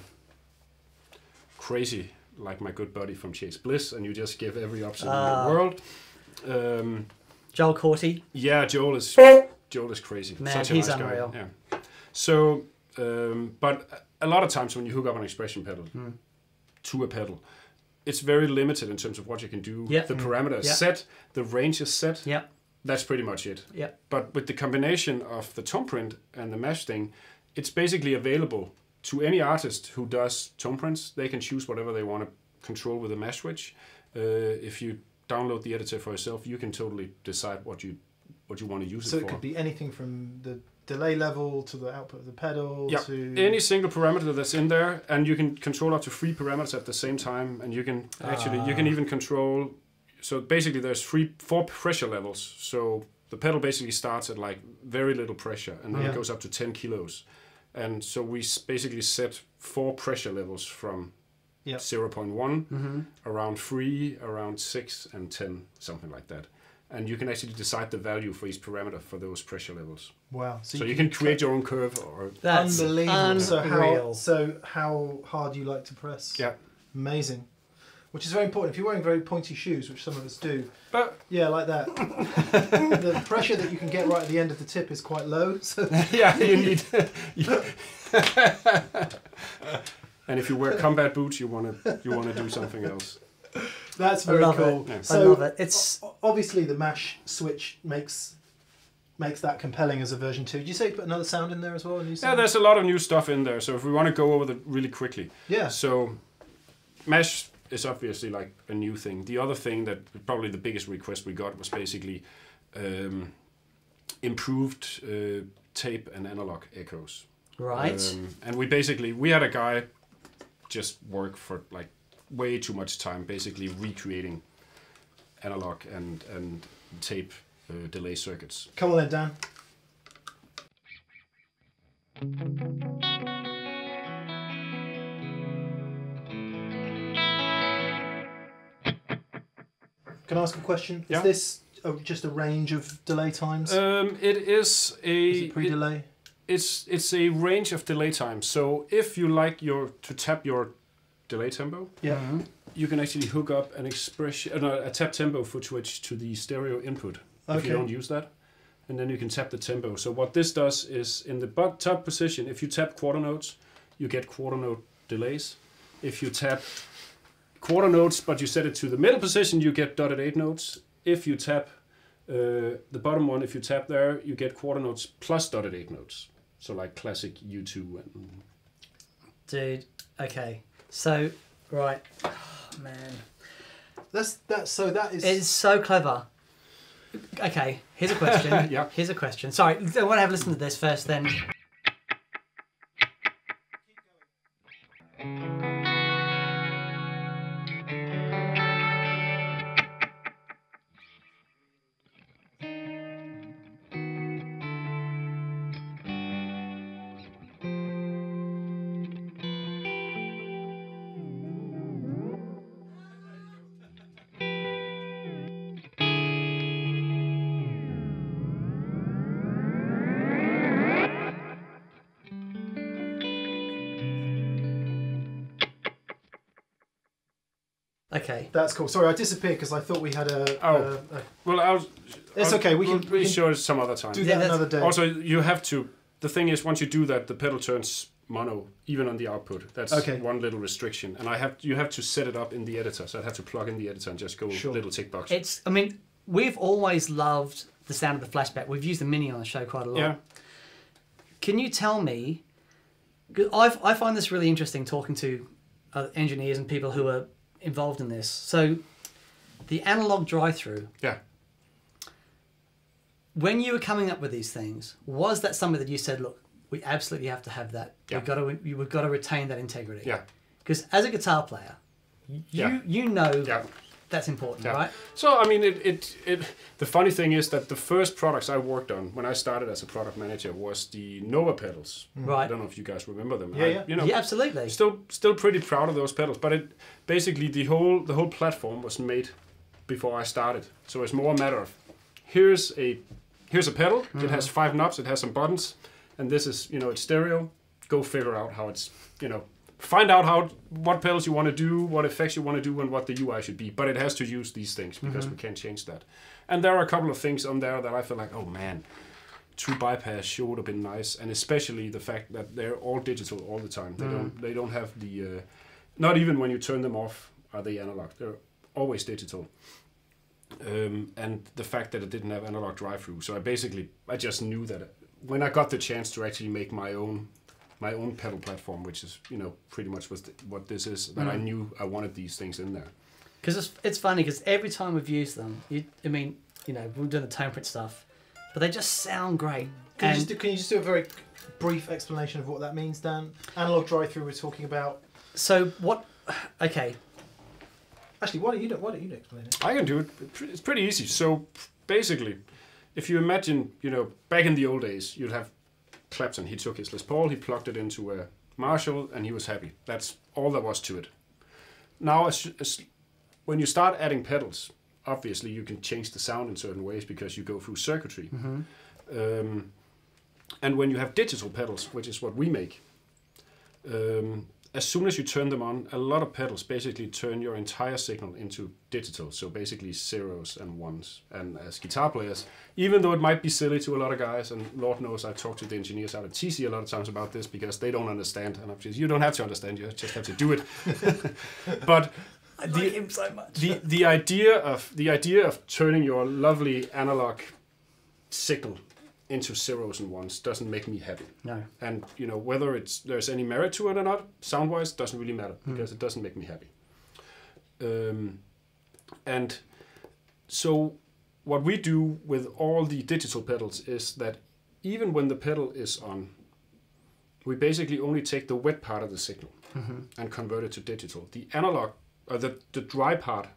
crazy like my good buddy from Chase Bliss and you just give every option in Ah. the world. Um, Joel Korte. Yeah, Joel is Joel is crazy. Man, Such a he's nice guy. unreal. Yeah. So, um, but a lot of times when you hook up an expression pedal Hmm. to a pedal, it's very limited in terms of what you can do. Yeah. The parameter is Yeah. set, the range is set. Yep, That's pretty much it. yep. But with the combination of the tone print and the mesh thing, it's basically available to any artist who does tone prints. They can choose whatever they want to control with a mesh switch. Uh, if you download the editor for yourself, you can totally decide what you what you want to use So it it for. could be anything from the delay level to the output of the pedal Yeah, to any single parameter that's in there, and you can control up to three parameters at the same time, and you can actually you can Ah. even control. So basically, there's three, four pressure levels. So the pedal basically starts at like very little pressure, and then Yeah. it goes up to 10 kilos, and so we basically set four pressure levels from Yeah. 0.1, Mm-hmm. around three, around six, and 10, something like that. And you can actually decide the value for each parameter for those pressure levels. wow. So, you can create your own curve, or That's unbelievable. So how unreal. so how hard you like to press? yeah. Amazing. Which is very important. If you're wearing very pointy shoes, which some of us do, But yeah, like that, the pressure that you can get right at the end of the tip is quite low. So yeah, you need. and if you wear combat boots, you want to you want to do something else. that's I very love cool. it. Yeah. I love it. It's obviously the mash switch makes makes that compelling as a version two. Did you say you put another sound in there as well? A Yeah, there's a lot of new stuff in there. So if we want to go over that really quickly, yeah. so mesh is obviously like a new thing. The other thing that probably the biggest request we got was basically um, improved uh, tape and analog echoes. Right. Um, and we basically we had a guy just work for like way too much time, basically recreating analog and and tape uh, delay circuits. Come on then, Dan. Can I ask a question? Yeah. Is this a, just a range of delay times? Um, it is a Is it pre-delay? It's it's a range of delay times. So if you like your to tap your delay tempo, yeah. Mhm. you can actually hook up an expression, uh, a tap tempo foot switch to the stereo input. If you don't use that, and then you can tap the tempo. So what this does is in the butt top position, if you tap quarter notes, you get quarter note delays. If you tap quarter notes but you set it to the middle position, you get dotted eight notes. If you tap uh, the bottom one, if you tap there, you get quarter notes plus dotted eight notes. So like classic U2 and Dude. Okay. So right. Oh, man. That's that. So that is. It's so clever. Okay, here's a question. Yeah. Here's a question. Sorry, I want to have a listen to this first, then. That's cool. Sorry, I disappeared because I thought we had a. Oh. a- a- well, I'll. It's I'll- okay, we we'll, can- we'll we can show it some other time. do Yeah, that another day. Also, you have to. The thing is, once you do that, the pedal turns mono, even on the output. That's Okay. one little restriction, and I have you have to set it up in the editor. So I have to plug in the editor and just go Sure. little tick box. It's. I mean, we've always loved the sound of the flashback. We've used the mini on the show quite a lot. yeah, Can you tell me? I've, I find this really interesting talking to uh, engineers and people who are involved in this. So, the analog drive-through. yeah. When you were coming up with these things, was that something that you said, "Look, we absolutely have to have that. Yeah. We've got to. You- We've got to retain that integrity." Yeah. Because as a guitar player, you Yeah. you know Yeah. That's important, Yeah. right? So I mean, it, it it the funny thing is that the first products I worked on when I started as a product manager was the Nova pedals. Mm. Right. I don't know if you guys remember them. Yeah, I- yeah. You know, yeah, absolutely. still still pretty proud of those pedals but it basically the whole the whole platform was made before i started so it's more a matter of here's a here's a pedal it has mm. five knobs it has some buttons and this is you know it's stereo go figure out how it's you know find out how what pedals you want to do what effects you want to do and what the ui should be but it has to use these things because we can't change that and there are a couple of things on there that i feel like oh man true bypass sure would have been nice, and especially the fact that they're all digital all the time. They don't they don't have the uh, not even when you turn them off are they analog. They're always digital. Um, and the fact that it didn't have analog drive-through, so I basically I just knew that when I got the chance to actually make my own my own pedal platform, which is you know pretty much was the, what this is, that I mm. knew I wanted these things in there. Because it's, it's funny because every time we've used them, you, I mean, you know, we're doing the tone print stuff, but they just sound great. Can you, just do, can you just do a very brief explanation of what that means, Dan? Analog drive-through we're talking about. so what? Okay, Actually, why don't you do, why don't you explain it? I can do it. It's pretty easy. So basically, if you imagine, you know, back in the old days, you'd have Clapton. He took his Les Paul, he plugged it into a Marshall, and he was happy. That's all there was to it. Now, as, as, when you start adding pedals, obviously you can change the sound in certain ways because you go through circuitry. Um, and when you have digital pedals, which is what we make, um, as soon as you turn them on, a lot of pedals basically turn your entire signal into digital. So basically zeros and ones. And as guitar players, even though it might be silly to a lot of guys, and Lord knows I've talked to the engineers out at TC a lot of times about this because they don't understand. And I'm just, you don't have to understand, you just have to do it. but I The- him so much. the the idea of the idea of turning your lovely analog signal into zeros and ones doesn't make me happy. no, And you know whether it's there's any merit to it or not, sound wise, doesn't really matter hmm. because it doesn't make me happy. Um, and so what we do with all the digital pedals is that even when the pedal is on, we basically only take the wet part of the signal mm-hmm. and convert it to digital. The analog, or the, the dry part,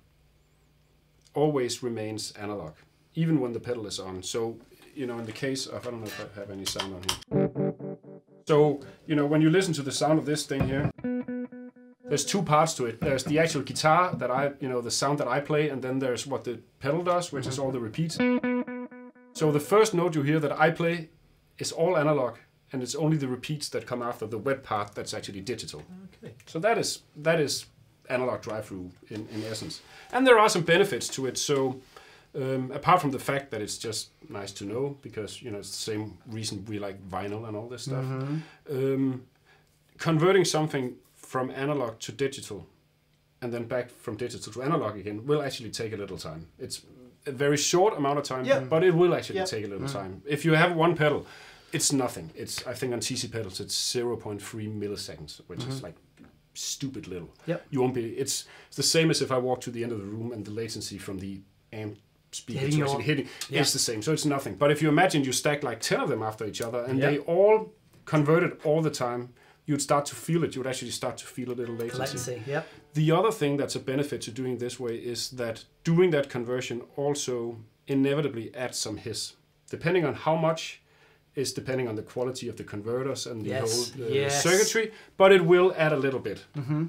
always remains analog, even when the pedal is on. So, you know, in the case of, I don't know if I have any sound on here. So, you know, when you listen to the sound of this thing here, there's two parts to it. There's the actual guitar that I, you know, the sound that I play, and then there's what the pedal does, which is all the repeats. So the first note you hear that I play is all analog, and it's only the repeats that come after the wet part that's actually digital. Okay. So that is that is analog drive-through in, in essence. And there are some benefits to it. So um, apart from the fact that it's just nice to know, because you know it's the same reason we like vinyl and all this stuff. Um, converting something from analog to digital, and then back from digital to analog again, will actually take a little time. It's a very short amount of time, Yeah. but it will actually Yeah. take a little time. If you have one pedal, it's nothing. It's I think on TC pedals it's 0.3 milliseconds, which is like stupid little. Yep. You won't be. It's, it's the same as if I walk to the end of the room and the latency from the amp speaker Hitting to hitting Yeah. is the same. So it's nothing. But if you imagine you stack like ten of them after each other and Yep. they all converted all the time, you'd start to feel it. You would actually start to feel a little latency. Latency. Yep. The other thing that's a benefit to doing this way is that doing that conversion also inevitably adds some hiss. Depending on how much is depending on the quality of the converters and the Yes, whole uh, yes. circuitry, but it will add a little bit. Mm-hmm.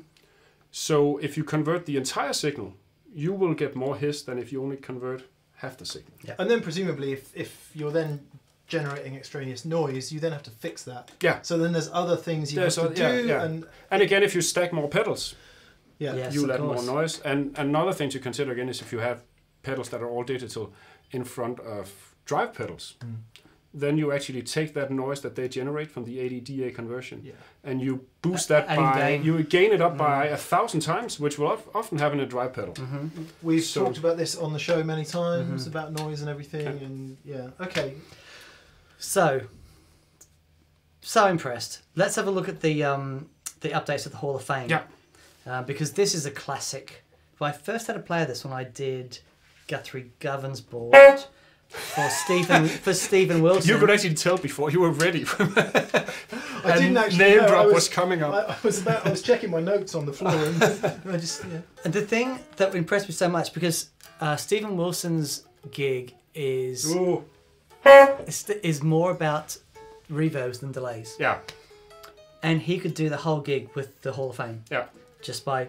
So if you convert the entire signal, you will get more hiss than if you only convert half the signal. And then presumably, if, if you're then generating extraneous noise, you then have to fix that. Yeah. So then there's other things you There's have to o- yeah, do, yeah. and And again, if you stack more pedals, yeah, Yes, you'll of add more noise. And another thing to consider again is if you have pedals that are all digital in front of drive pedals, Mm. Then you actually take that noise that they generate from the ADDA conversion yeah. and you boost that Adding by gain. you gain it up Mm. by a thousand times, which will of- often happen in a drive pedal. Mm-hmm. We've So- talked about this on the show many times Mhm. about noise and everything, Okay. and yeah, okay. So, so impressed. Let's have a look at the um, the updates of the Hall of Fame. Yeah. Uh, because this is a classic. Well, I first had to play this when I did Guthrie Govan's board for Steven for Steven Wilson. You could actually tell before you were ready. I didn't And actually. name know, drop was, was, coming up. I, I was about. I was checking my notes on the floor, and, and I just. Yeah. And the thing that impressed me so much because uh, Steven Wilson's gig is Ooh. is, is more about reverbs than delays, Yeah, and he could do the whole gig with the Hall of Fame yeah. just by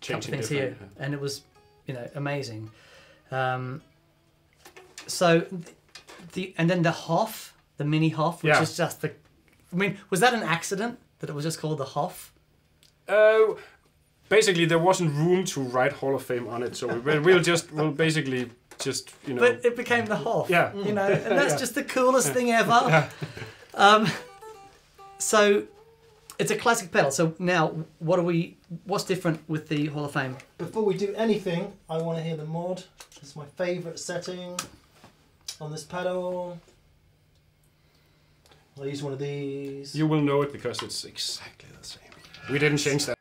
Changing things different. here, and it was, you know, amazing. Um, so, th- the and then the Hoff, the mini Hoff, which Yeah. is just the. I mean, was that an accident that it was just called the Hoff? Uh, basically, there wasn't room to write Hall of Fame on it, so we, we'll just we'll basically just you know. But it became the Hoff. Yeah. You know, and that's Yeah. just the coolest thing ever. Um, so, it's a classic pedal. So now, what are we? What's different with the Hall of Fame? Before we do anything, I want to hear the mod. It's my favourite setting on this pedal. I'll use one of these. you will know it because it's exactly the same. We didn't change that.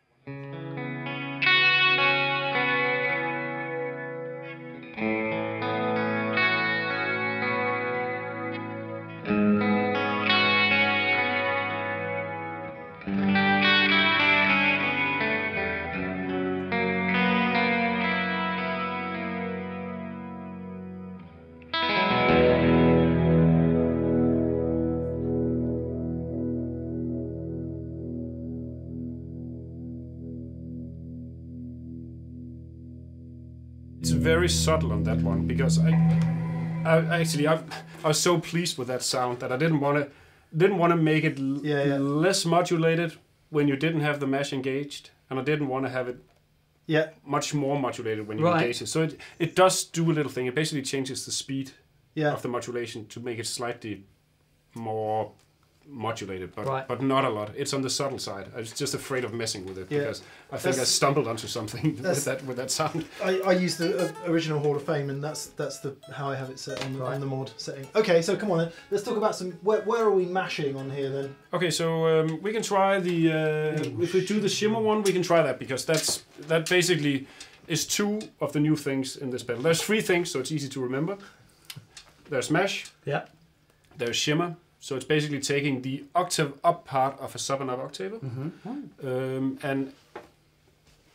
Very subtle on that one because I, I actually I, I was so pleased with that sound that I didn't want to didn't want to make it l- Yeah, yeah. less modulated when you didn't have the mesh engaged, and I didn't want to have it Yeah, much more modulated when you Right. engage it. So it it does do a little thing. It basically changes the speed yeah. of the modulation to make it slightly more modulated, but Right. but not a lot. It's on the subtle side. I was just afraid of messing with it Yeah. because I think I stumbled onto something with that with that sound. I, I use the uh, original Hall of Fame, and that's that's the how I have it set on the, Right. on the mod setting. Okay, so come on then. Let's talk about some. Where, where are we mashing on here then? Okay, so um, we can try the uh, if we do the shimmer one, we can try that because that's that basically is two of the new things in this pedal. There's three things, so it's easy to remember. There's mesh, Yeah. there's shimmer, So it's basically taking the octave up part of a sub and up octave Mm-hmm. um, and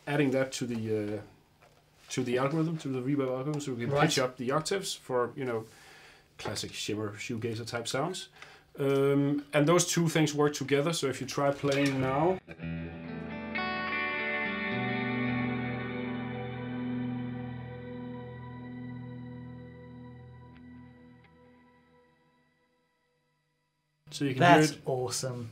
adding that to the uh, to the algorithm, to the reverb algorithm, so we can Right. pitch up the octaves for you know classic shimmer shoegazer type sounds. Um, and those two things work together. So if you try playing now, so you can That's hear it. awesome.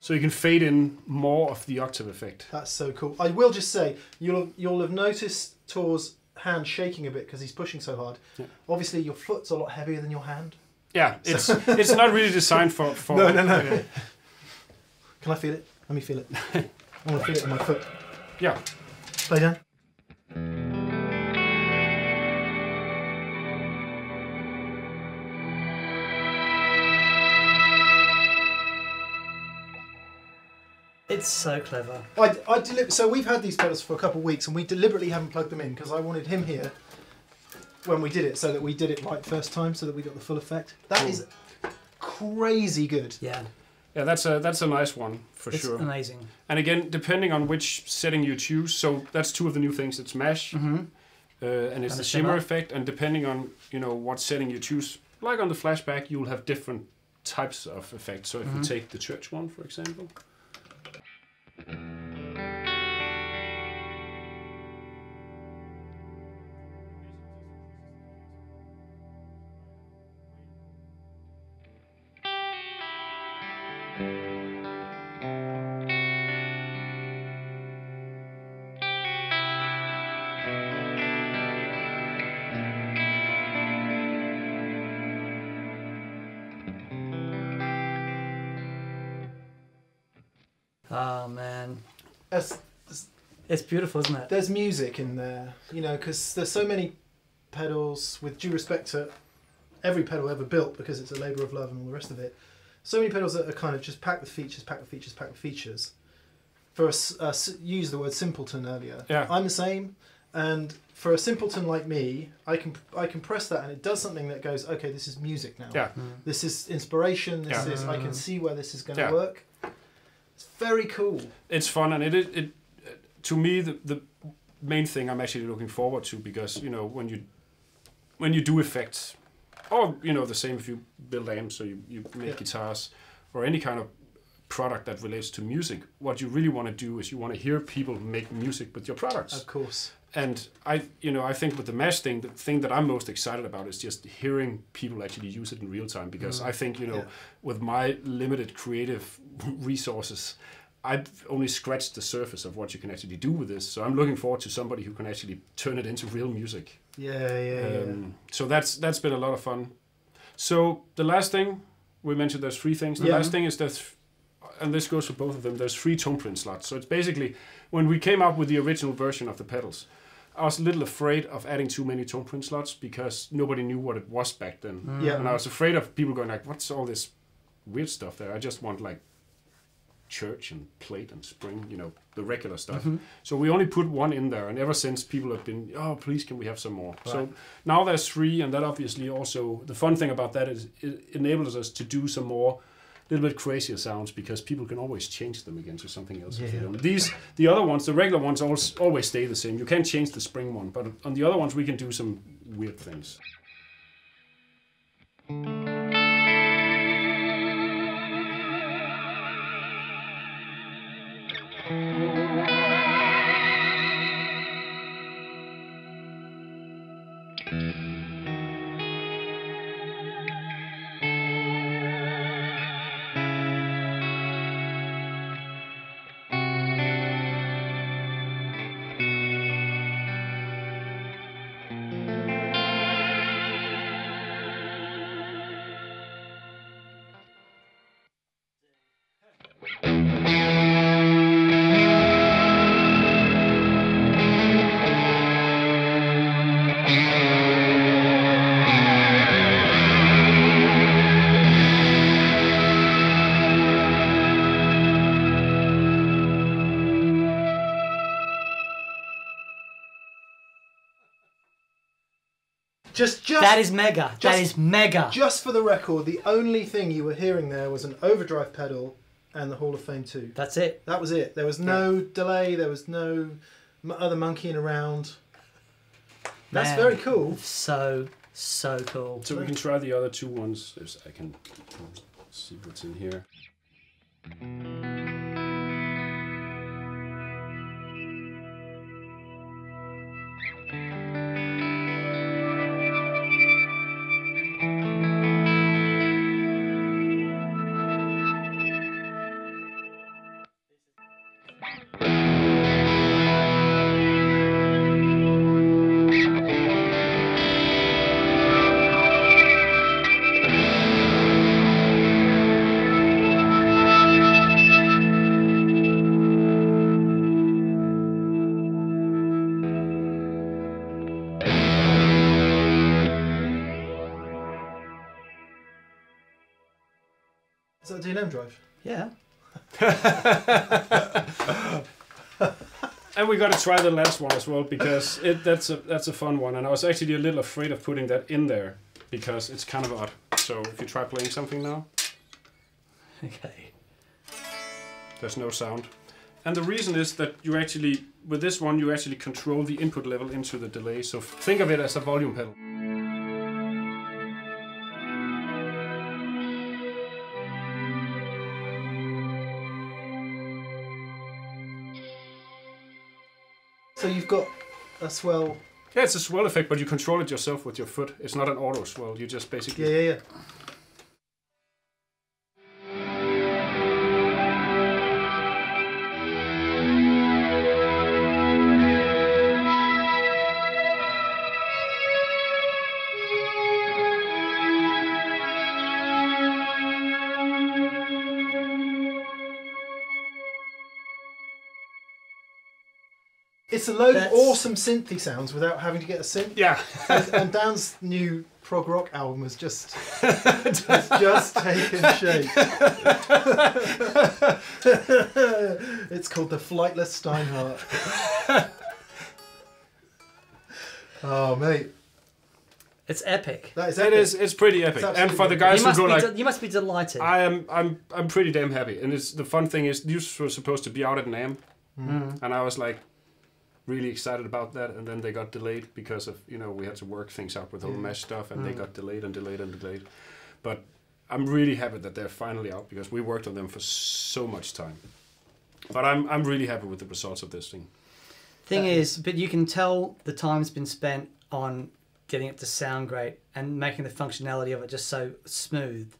So you can fade in more of the octave effect. That's so cool. I will just say you'll you'll have noticed Tore's hand shaking a bit because he's pushing so hard. Yeah. Obviously, your foot's a lot heavier than your hand. Yeah, it's it's not really designed for for. No, no, no. Can I feel it? Let me feel it. I want to feel it in my foot. Yeah, Play down. It's so clever. I, I deli- so we've had these pedals for a couple of weeks, and we deliberately haven't plugged them in because I wanted him here when we did it, so that we did it right first time, so that we got the full effect. That is crazy good. Yeah, yeah, that's a that's a nice one for it's sure. amazing. And again, depending on which setting you choose, so that's two of the new things. It's mesh, Mm-hmm. uh, and it's And the the shimmer shimmer. effect. And depending on you know what setting you choose, like on the flashback, you'll have different types of effects. So if you Mhm. take the church one, for example, beautiful, isn't it? there's music in there, you know, because there's so many pedals. With due respect to every pedal ever built, because it's a labour of love and all the rest of it. So many pedals that are kind of just packed with features, packed with features, packed with features. For us, uh, use the word simpleton earlier. Yeah. I'm the same, and for a simpleton like me, I can I can press that and it does something that goes, okay, this is music now. yeah, Mm. This is inspiration. This Yeah. is I can Mm. see where this is going to Yeah. work. It's very cool. it's fun, and it it, it to me the the main thing I'm actually looking forward to because you know when you when you do effects, or you know the same if you build amps or you, you make Yeah. guitars or any kind of product that relates to music, what you really want to do is you want to hear people make music with your products. Of course. And I, you know, I think with the mesh thing, the thing that I'm most excited about is just hearing people actually use it in real time. Because Mm. I think, you know, Yeah. with my limited creative resources, I've only scratched the surface of what you can actually do with this. So I'm looking forward to somebody who can actually turn it into real music. Yeah, yeah, yeah. Um, so that's that's been a lot of fun. So the last thing we mentioned, there's three things. The Yeah. last thing is that, and this goes for both of them. There's three tone print slots. So it's basically when we came up with the original version of the pedals, I was a little afraid of adding too many tone print slots because nobody knew what it was back then, Mm. Yeah. and I was afraid of people going like, "What's all this weird stuff there?" I just want like church and plate and spring, you know, the regular stuff. Mhm. So we only put one in there, and ever since people have been, oh, please, can we have some more? So now there's three, and that obviously also the fun thing about that is it enables us to do some more little bit crazier sounds because people can always change them again to something else. if they Yeah. These the other ones, the regular ones, always always stay the same. You can't change the spring one, but on the other ones we can do some weird things. Just, just that is mega. that just- is mega. just for the record. The only thing you were hearing there was an overdrive pedal and the Hall of Fame two. That's it. That was it. There was no delay. There was no other monkeying around. That's Man. very cool. So so cool. So we can try the other two ones. There's, I can see what's in here. And we got to try the last one as well because it that's a that's a fun one. And I was actually a little afraid of putting that in there because it's kind of odd. So if you try playing something now, Okay. there's no sound. And the reason is that you actually with this one you actually control the input level into the delay. So think of it as a volume pedal. You've got a swell. Yeah, it's a swell effect, but you control it yourself with your foot. It's not an auto swell. You just basically Yeah, yeah, yeah. It's a load That's- of awesome synthy sounds without having to get a synth. yeah. and, and Dan's new prog rock album has just has just taken shape. it's called the Flightless Steinhardt. oh mate, It's epic. that is epic. is. It's pretty epic. It's and for the guys You who must, go be like, de- you must be delighted. I am, I'm, I'm pretty damn happy. And it's the fun thing is, these were supposed to be out at NAMM, Mm. and I was like, really excited about that. And then they got delayed because of you know we had to work things out with all the Yeah. mesh stuff, and they Mm. got delayed and delayed and delayed. But I'm really happy that they're finally out because we worked on them for so much time. But I'm, I'm really happy with the results of this thing. Thing That is, but you can tell the time's been spent on getting it to sound great and making the functionality of it just so smooth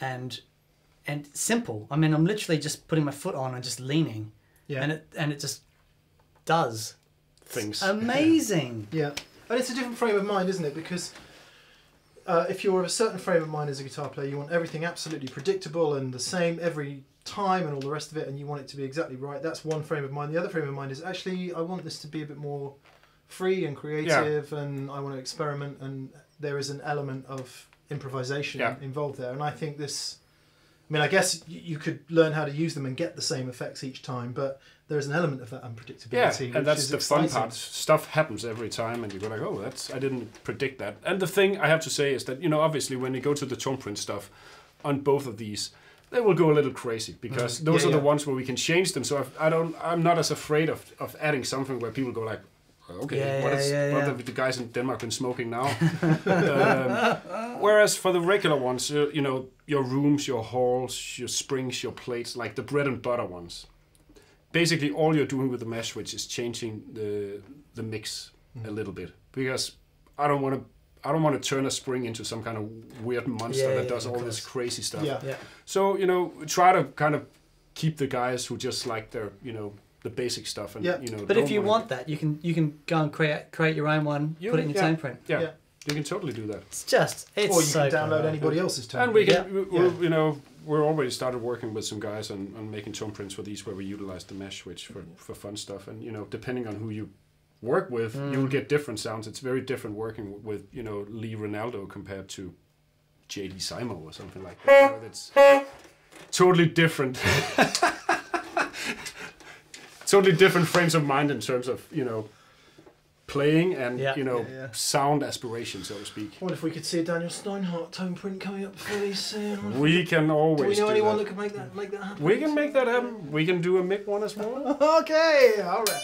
and and simple. I mean, I'm literally just putting my foot on and just leaning, yeah, and it and it just does Things. amazing. yeah, and it's a different frame of mind, isn't it? Because uh, if you're of a certain frame of mind as a guitar player, you want everything absolutely predictable and the same every time and all the rest of it, and you want it to be exactly right. That's one frame of mind. The other frame of mind is actually I want this to be a bit more free and creative, and I want to experiment, and there is an element of improvisation Yeah. involved there. And I think this. I mean, I guess you could learn how to use them and get the same effects each time, but there is an element of that unpredictability. Yeah, and that's the fun part. Stuff happens every time, and you go like, "Oh, that's I didn't predict that." And the thing I have to say is that you know, obviously, when you go to the tone print stuff on both of these, they will go a little crazy because Mm. those Yeah, are the ones where we can change them. So I've, I don't, I'm not as afraid of, of adding something where people go like, "Okay, Yeah, what yeah, is yeah, what have the guys in Denmark been smoking now?" um, whereas for the regular ones, uh, you know, your rooms, your halls, your springs, your plates, like the bread and butter ones basically all you're doing with the mesh switch is changing the the mix a little bit because I don't want to I don't want to turn a spring into some kind of weird monster Yeah, that yeah, does of all this crazy stuff. Yeah. Yeah. So you know, try to kind of keep the guys who just like their you know the basic stuff and Yeah. you know. But if you wanna- want that, you can you can go and create create your own one, You- put it in your yeah. tone print. yeah, Yeah. you can totally do that. It's just it's or you so can download clever. anybody else's tone. And we can, Yeah. we, we're, Yeah. you know, we're already started working with some guys on, on making tone prints for these where we utilize the mesh switch for, for fun stuff. And, you know, depending on who you work with, Mm. you'll get different sounds. It's very different working with, you know, Lee Ranaldo compared to JD Simo or something like that. You know, it's totally different. totally different frames of mind in terms of, you know, playing and Yeah. you know Yeah, yeah. sound aspiration, so to speak. I wonder if we could see a Daniel Steinhardt tone print coming up fairly soon. I We can always. Do always we know do anyone that. that could make that make that happen? We can make that happen. We can do a mic one as well. Okay, all right.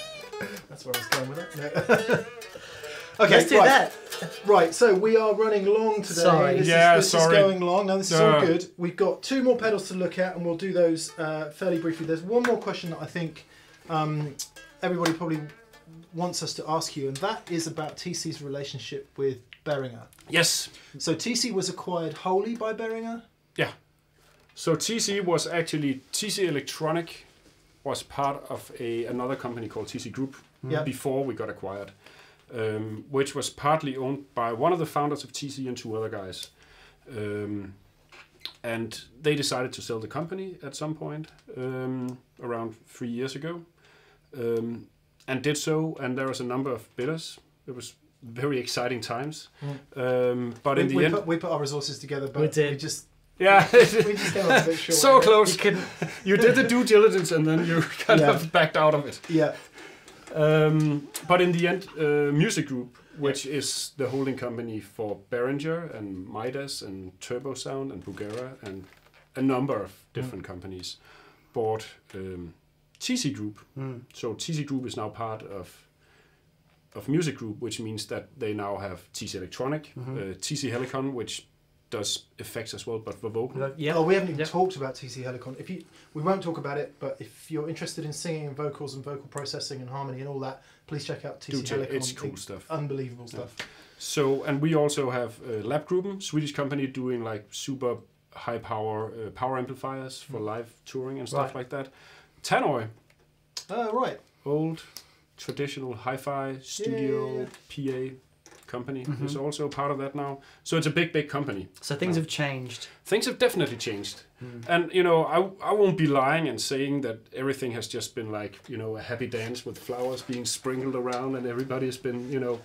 That's where I was going with that. No. okay, Let's do right. that. Right, so we are running long today. Sorry. This Yeah, is, this sorry. is going long. No, this is all good. We've got two more pedals to look at, and we'll do those uh, fairly briefly. There's one more question that I think um, everybody probably wants us to ask you, and that is about TC's relationship with Behringer. Yes. So TC was acquired wholly by Behringer? Yeah. So TC was actually TC Electronic was part of a another company called TC Group Yeah. before we got acquired, um, which was partly owned by one of the founders of TC and two other guys. Um, and they decided to sell the company at some point um, around three years ago, um, and did so. And there was a number of bidders. It was very exciting times. Um, but we, in the we end, put, we put our resources together, but We did. we just yeah, we just came up a bit short. so close. You couldn't. You did the due diligence and then you kind Yeah. of backed out of it. Yeah, Um, but in the end, uh, Music Group, which is the holding company for Behringer and Midas and Turbo Sound and Bugera and a number of different companies, bought um, TC Group. Mm. So TC Group is now part of of Music Group, which means that they now have TC Electronic, uh, TC Helicon, which does effects as well, but for vocal. Yeah. Oh, we haven't even Yep. talked about TC Helicon. If you, we won't talk about it, but if you're interested in singing and vocals and vocal processing and harmony and all that, please check out TC Do Helicon. it's cool stuff. Unbelievable stuff. So, and we also have uh, Labgruppen, Swedish company doing like super high power uh, power amplifiers for live touring and stuff Right. like that. Tannoy, Oh, right. old traditional hi-fi studio Yeah, PA company, is also part of that now. So it's a big, big company. So things have changed. Things have definitely changed, and you know, I I won't be lying and saying that everything has just been like you know a happy dance with flowers being sprinkled around and everybody's been you know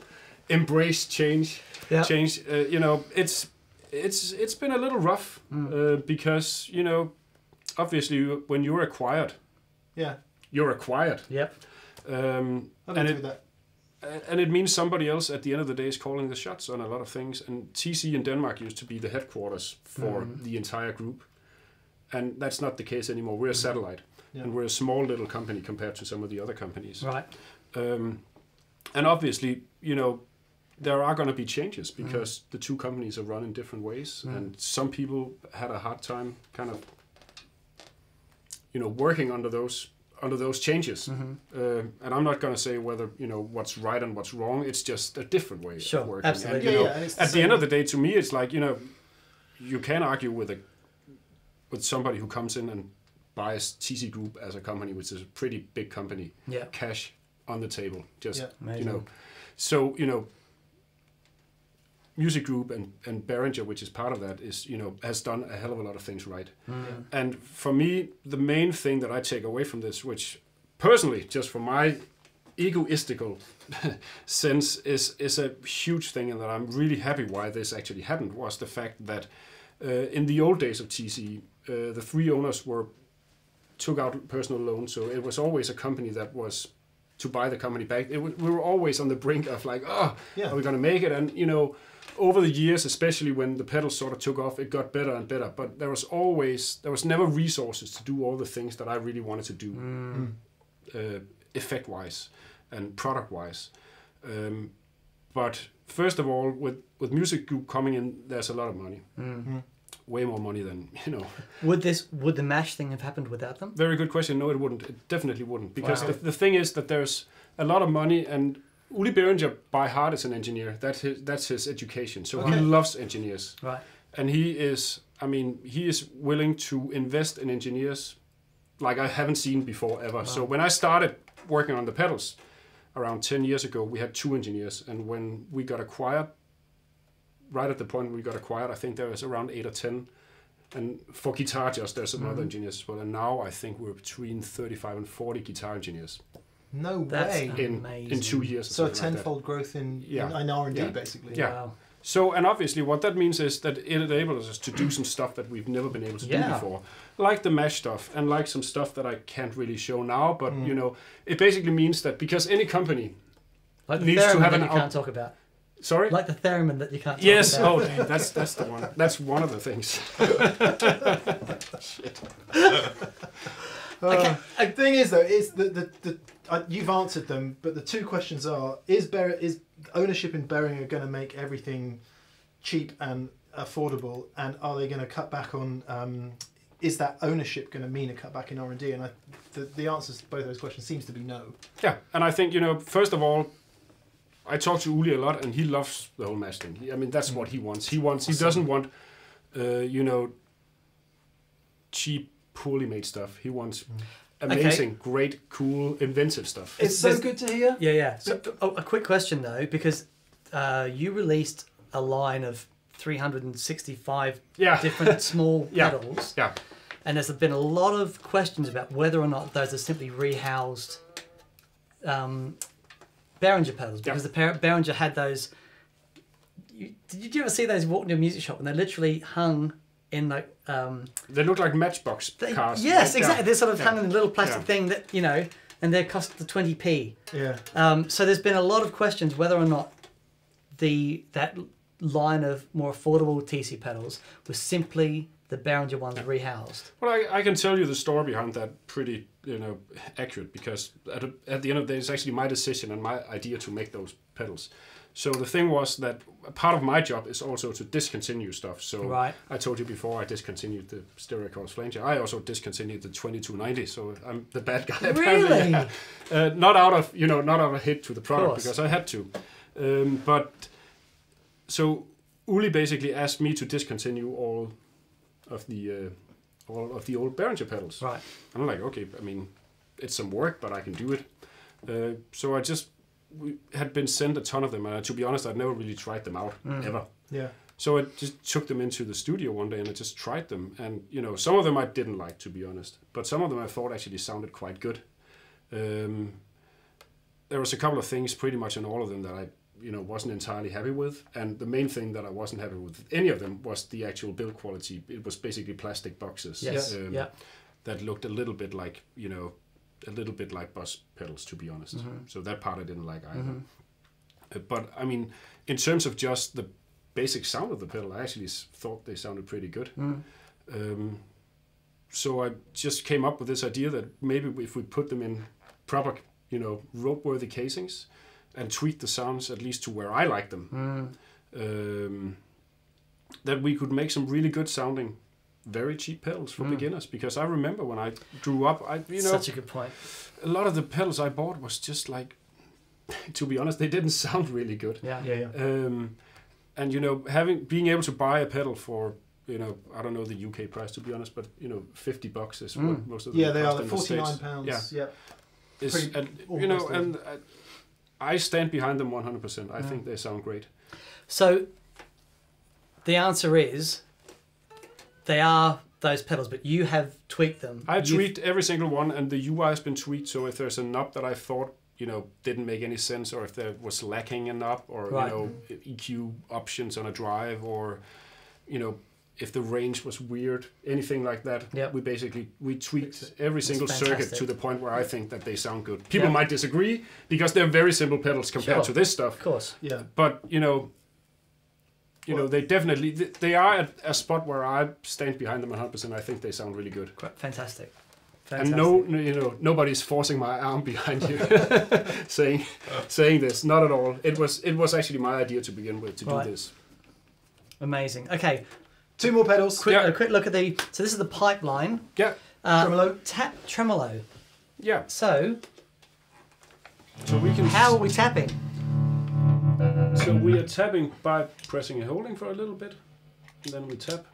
embraced change Yeah. change. Uh, you know, it's it's it's been a little rough uh, because you know, obviously when you're acquired, Yeah, you're acquired, Yep. um, and it that. and it means somebody else at the end of the day is calling the shots on a lot of things. And TC in Denmark used to be the headquarters for the entire group, and that's not the case anymore. We're a satellite, Yeah. and we're a small little company compared to some of the other companies. Right. Um, and obviously, you know, there are going to be changes because the two companies are run in different ways, and some people had a hard time kind of, you know, working under those under those changes. Uh, and I'm not going to say whether you know what's right and what's wrong. It's just a different way Sure, of working. absolutely. And, you know, yeah, and it's the at the end of the day, to me, it's like you know, you can argue with a with somebody who comes in and buys TC Group as a company, which is a pretty big company Yeah. cash on the table. Just Yeah. you know, so you know, Music Group and and Behringer, which is part of that, is you know has done a hell of a lot of things right. And for me, the main thing that I take away from this, which personally, just for my egoistical sense, is is a huge thing, and that I'm really happy why this actually happened, was the fact that uh, in the old days of TC, uh, the three owners were took out personal loans, so it was always a company that was to buy the company back. It, we were always on the brink of like, oh, Yeah. are we going to make it? And you know, over the years, especially when the pedals sort of took off, it got better and better. But there was always, there was never resources to do all the things that I really wanted to do, uh, effect wise and product wise. Um, but first of all, with with music group coming in, there's a lot of money, way more money than you know. Would this would the mash thing have happened without them? Very good question. No, it wouldn't. It definitely wouldn't. Because Wow. the, the thing is that there's a lot of money, and Uli Behringer by heart is an engineer. That's his, that's his education. So Okay. he loves engineers. Right. And he is, I mean, he is willing to invest in engineers like I haven't seen before ever. So when I started working on the pedals around 10 years ago, we had two engineers. And when we got acquired, right at the point we got acquired, I think there was around eight or 10. And for guitar, just there's some other mm-hmm. engineers as well. And now I think we're between 35 and 40 guitar engineers No That's way. in, in two years. So a something like tenfold growth in, Yeah. in, in R&D, Yeah. basically. Yeah. Wow. So, and obviously, what that means is that it enables us to do some stuff that we've never been able to do before, like the mesh stuff, and like some stuff that I can't really show now. But Mm. you know, it basically means that because any company Like the needs to have that an you can't talk about. Sorry. Like the theremin that you can't talk yes. about. Oh, damn, that's that's the one. That's one of the things. Okay. The thing is, though, is the the, the uh, you've answered them, but the two questions are: is Ber- is ownership in Behringer going to make everything cheap and affordable, and are they going to cut back on? Um, is that ownership going to mean a cutback in R and D? And I, the the answers to both those questions seems to be no. Yeah, and I think you know, first of all, I talk to Uli a lot, and he loves the whole mesh thing. I mean, that's what he wants. He wants. He doesn't want, uh, you know, cheap, poorly made stuff. He wants amazing, great, cool, inventive stuff. It's so good to hear. Yeah, yeah. So, oh, a quick question though, because uh, you released a line of 365 Yeah, different small Yeah. pedals, yeah, and there's been a lot of questions about whether or not those are simply rehoused um, Behringer pedals because the Behringer Behringer had those. You, did you ever see those walking to a music shop and they literally hung in like um, they look like matchbox they, cars. yes right? exactly Yeah. they're sort of Yeah. hung in a little plastic Yeah. thing that you know and they cost the 20p Yeah. um, so there's been a lot of questions whether or not the that line of more affordable TC pedals was simply the Behringer ones rehoused. Well, I, I can tell you the story behind that pretty, you know, accurate because at, a, at the end of the day, it's actually my decision and my idea to make those pedals. So the thing was that part of my job is also to discontinue stuff. So Right. I told you before I discontinued the Stereo Chorus Flanger. I also discontinued the 2290. So I'm the bad guy. apparently. Really? Yeah. Uh, not out of you know not out of hate to the product because I had to. Um, but so Uli basically asked me to discontinue all of the uh, all of the old Behringer pedals. Right. And I'm like, okay, I mean, it's some work, but I can do it. Uh, so I just we had been sent a ton of them, and to be honest, I'd never really tried them out ever. Yeah. So I just took them into the studio one day and I just tried them, and you know, some of them I didn't like, to be honest, but some of them I thought actually sounded quite good. Um, there was a couple of things, pretty much in all of them, that I you know wasn't entirely happy with, and the main thing that I wasn't happy with any of them was the actual build quality. It was basically plastic boxes Yes. um, yeah. that looked a little bit like you know a little bit like Boss pedals, to be honest. So that part I didn't like either. Uh, but I mean, in terms of just the basic sound of the pedal, I actually s- thought they sounded pretty good. Um, so I just came up with this idea that maybe if we put them in proper, you know, rope-worthy casings and tweak the sounds at least to where I like them, um, that we could make some really good sounding, very cheap pedals for hmm. beginners. Because I remember when I grew up, I you know Such a good point. a lot of the pedals I bought was just like, to be honest, they didn't sound really good. Yeah. Yeah. Yeah. Um, and you know, having being able to buy a pedal for you know, I don't know the UK price to be honest, but you know, fifty bucks is what hmm. most of them Yeah, they are like the forty nine pounds. Yeah, Yeah. Is- and you know, almost and I, I stand behind them one hundred percent. I hmm. think they sound great. So the answer is they are those pedals, but you have tweaked them. I You've- tweaked every single one, and the UI has been tweaked. So if there's a knob that I thought you know didn't make any sense, or if there was lacking a knob, or Right. you know EQ options on a drive, or you know if the range was weird, anything like that, Yep. we basically we tweaked every single circuit to the point where I think that they sound good. People Yeah. might disagree because they're very simple pedals compared Sure. to this stuff, Of course. Yeah. but you know. You know, they definitely they are at a spot where I stand behind them 100%. I think they sound really good. Great. Fantastic. And no, no, you know, nobody's forcing my arm behind you, saying, saying this. Not at all. It was, it was actually my idea to begin with to Right. do this. Amazing. Okay. Two more pedals. Quick, Yeah. a quick look at the. So this is the pipeline. Yeah, Uh, Tremolo. Tap tremolo. yeah. So So we can. how are we tapping? So we mm-hmm. are tapping by pressing and holding for a little bit, and then we tap.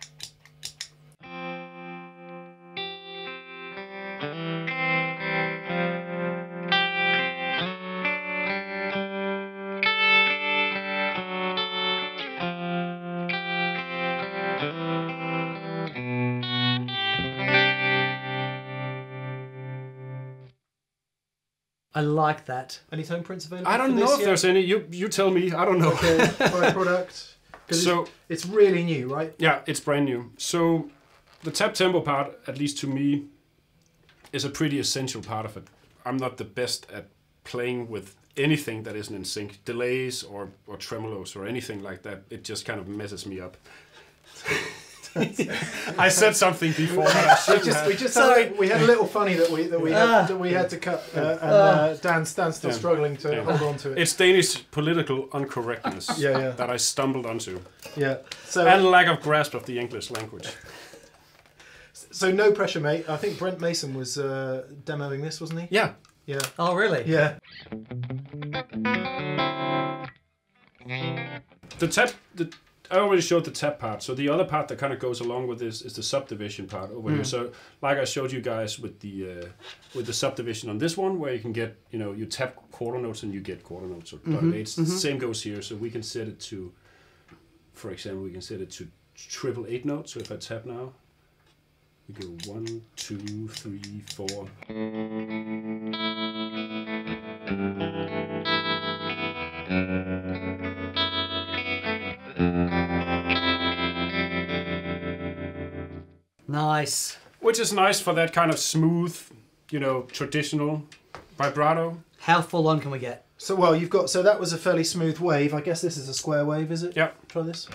I like that. Any tone prints available? I don't know if yet? there's any. You, you tell me. I don't know. Okay, by product. 'Cause So it's, it's really new, right? Yeah, it's brand new. So the tap tempo part, at least to me, is a pretty essential part of it. I'm not the best at playing with anything that isn't in sync, delays or, or tremolos or anything like that, it just kind of messes me up. I said something before that I We just, we just had, a- we had a little funny that we that we had, Ah. that we had to cut, uh, and uh, Dan's, Dan's still Yeah. struggling to Yeah. hold on to it. It's Danish political uncorrectness Yeah, yeah. that I stumbled onto, Yeah. So and lack of grasp of the English language. so no pressure, mate. I think Brent Mason was uh, demoing this, wasn't he? Yeah, Yeah. Oh, really? Yeah. the tap. The, I already showed the tap part, so the other part that kind of goes along with this is the subdivision part over here. Mm. So, like I showed you guys with the uh, with the subdivision on this one, where you can get, you know, you tap quarter notes and you get quarter notes or dotted eights. Same goes here. So we can set it to, for example, we can set it to triple eight notes. So if I tap now, we go one, two, three, four. Nice. which is nice for that kind of smooth, you know, traditional vibrato. How full on can we get? So well, you've got so that was a fairly smooth wave. I guess this is a square wave, is it? Yeah. Try this.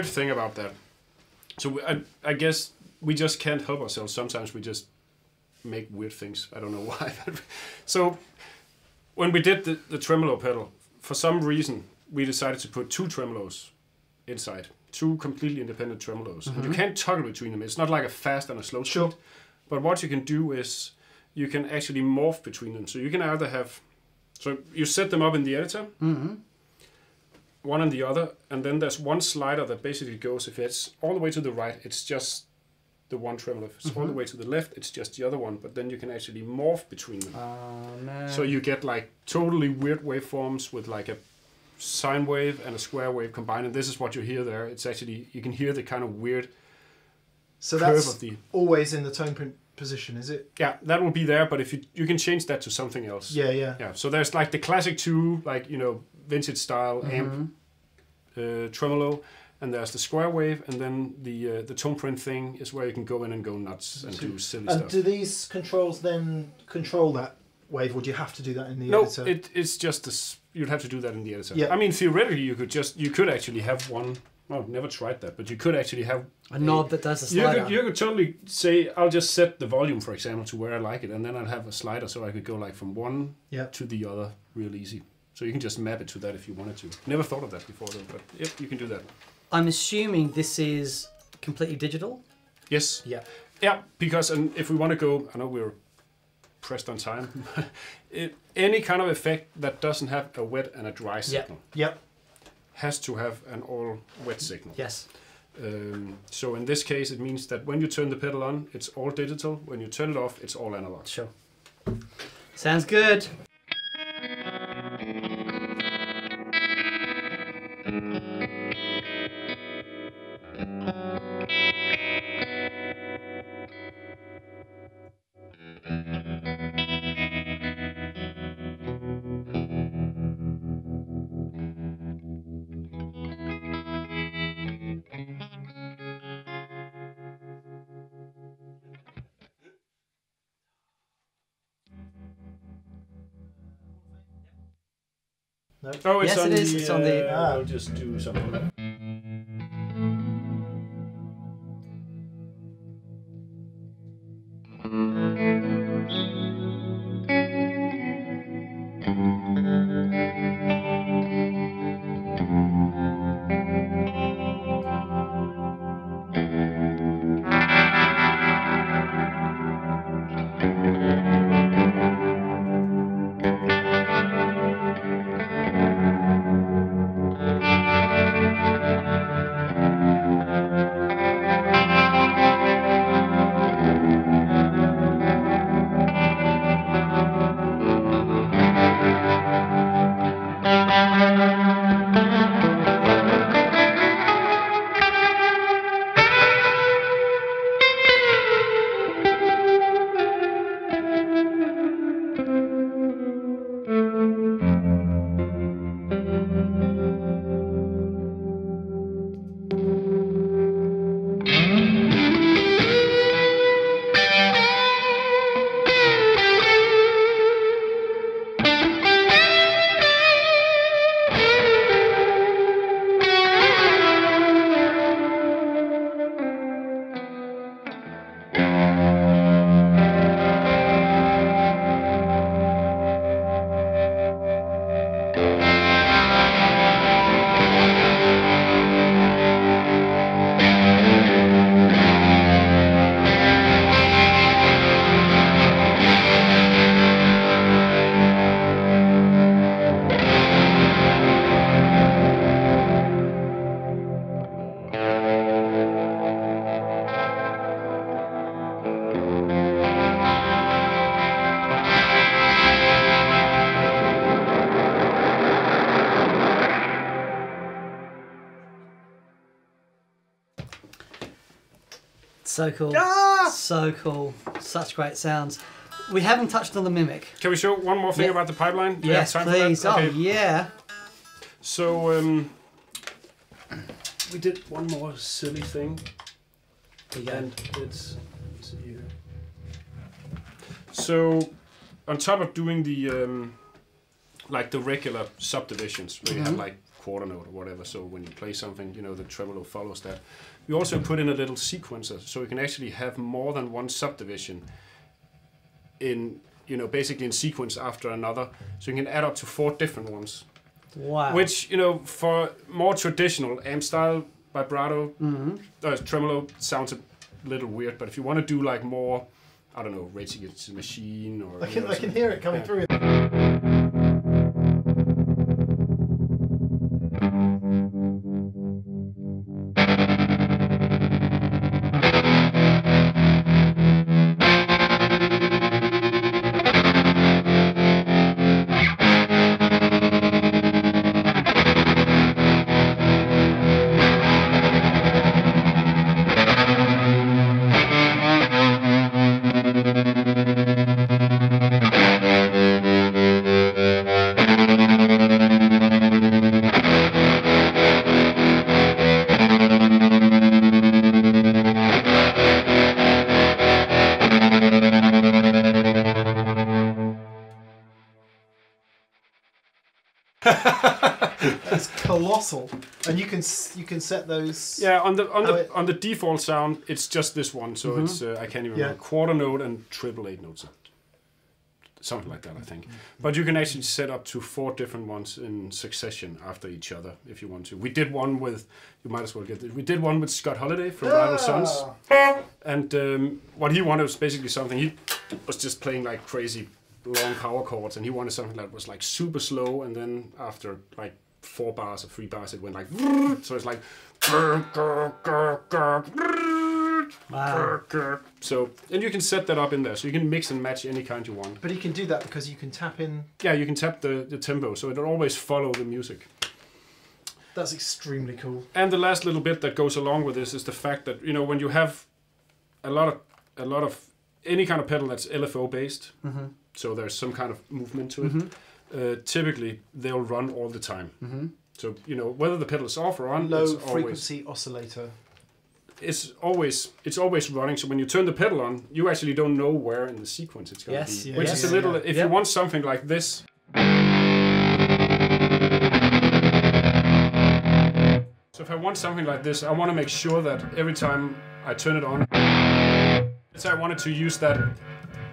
Weird thing about that, so we, I, I guess we just can't help ourselves. Sometimes we just make weird things. I don't know why. so when we did the, the tremolo pedal, for some reason we decided to put two tremolos inside, two completely independent tremolos, and you mm-hmm. can't toggle between them. It's not like a fast and a slow Sure. speed. But what you can do is you can actually morph between them. So you can either have, so you set them up in the editor, mm-hmm. One and the other, and then there's one slider that basically goes if it's all the way to the right, it's just the one tremolo. If it's all the mm-hmm. way to the left, it's just the other one. But then you can actually morph between them. Oh. So you get like totally weird waveforms with like a sine wave and a square wave combined, and this is what you hear there. It's actually you can hear the kind of weird So curve that's of the always in the tone print position, is it? yeah that will be there. But if you you can change that to something else. Yeah, yeah. Yeah. So there's like the classic two like you know vintage style Mm-hmm. amp uh, tremolo. And there's the square wave, and then the uh, the tone print thing is where you can go in and go nuts and do silly And stuff. do these controls then control that wave, or do you have to do that in the No, editor? it, it's just this. You'd have to do that in the editor. Yeah. I mean, theoretically, you could just you could actually have one. Well, never tried that, but you could actually have a knob that does the You could, you could totally say, I'll just set the volume, for example, to where I like it, and then I'll have a slider so I could go like from one Yeah. to the other real easy. So you can just map it to that if you wanted to. Never thought of that before, though, but yep, you can do that. I'm assuming this is completely digital. Yes. yeah. Yeah, because and if we want to go, I know we're pressed on time. it, any kind of effect that doesn't have a wet and a dry signal Yep. has to have an all wet signal. Yes. Um, so in this case, it means that when you turn the pedal on, it's all digital. When you turn it off, it's all analog. Sure. Sounds good. Mm-hmm. Oh, it's Yes, on it is. the. It's on the- uh, Ah. I'll just do something. So cool. Ah! So cool. Such great sounds. We haven't touched on the Mimiq. Can we show one more thing Yeah. about the pipeline? Do we have Yes, time for that? please. Oh, yeah. So um, we did one more silly thing, Here you go. and it's, it's here. So on top of doing the um, like the regular subdivisions where you have Mhm. like quarter note or whatever, so when you play something, you know the tremolo follows that. We also put in a little sequencer, so we can actually have more than one subdivision in you know basically in sequence after another, so you can add up to four different ones. Wow. Which you know, for more traditional amp style vibrato, hmm uh, tremolo sounds a little weird. But if you want to do like more, I don't know, Rage Against the Machine or I you can, know, I can hear it coming Yeah. through. Colossal, and you can you can set those. Yeah, on the on the it- on the default sound, it's just this one. So Mhm. it's uh, I can't even Yeah. remember quarter note and triple eight notes, something like that, I think. Mm-hmm. But you can actually set up to four different ones in succession after each other if you want to. We did one with you might as well get this. We did one with Scott Holiday from Rival Sons. Ah. And um, what he wanted was basically something. He was just playing like crazy long power chords, and he wanted something that was like super slow. And then after like four bars or three bars, it went like so. It's like Wow. so, and you can set that up in there, so you can mix and match any kind you want. But he can do that because you can tap in. Yeah, you can tap the, the tempo, so it'll always follow the music. That's extremely cool. And the last little bit that goes along with this is the fact that you know when you have a lot of a lot of any kind of pedal that's LFO based, hmm so there's some kind of movement to it. hmm Uh, typically, they'll run all the time. hmm So you know whether the pedal is off or on, Low it's always frequency oscillator. it's always it's always running. So when you turn the pedal on, you actually don't know where in the sequence it's going to Yes, be, yeah, which yeah, is a little. yeah. If you want something like this. So if I want something like this, I want to make sure that every time I turn it on, let's say I wanted to use that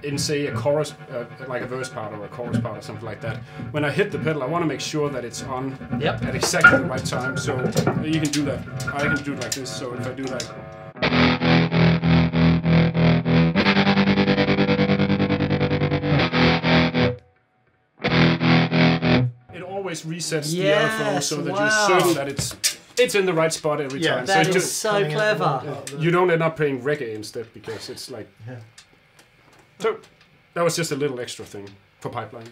in say a chorus, uh, like a verse part or a chorus part or something like that. When I hit the pedal, I want to make sure that it's on Yep. at exactly the right time. So you can do that. I can do it like this. So if I do like. It always resets the LFO so that Yes, you're certain that it's it's in the right spot every Yeah, time. That so is you, so clever. the- the- you don't end up playing reggae instead because it's like. Yeah. So that was just a little extra thing for pipeline.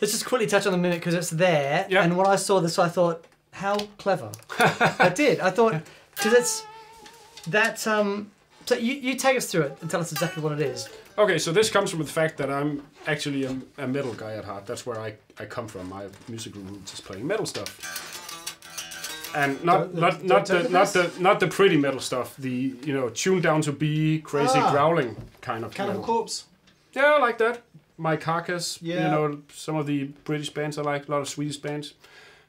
Let's just quickly touch on the Mimiq because it's there. Yeah. And when I saw this, I thought, how clever. I did. I thought, because it's that. Um, so you, you take us through it and tell us exactly what it is. Okay, so this comes from the fact that I'm actually a, a metal guy at heart. That's where I, I come from. My musical roots is playing metal stuff. And not Don't- not the the not the not the pretty metal stuff. The you know tuned down to B, crazy Ah. growling kind of Cannibal metal. Corpse. Yeah, I like that. My Carcass. Yeah. You know some of the British bands I like. A lot of Swedish bands.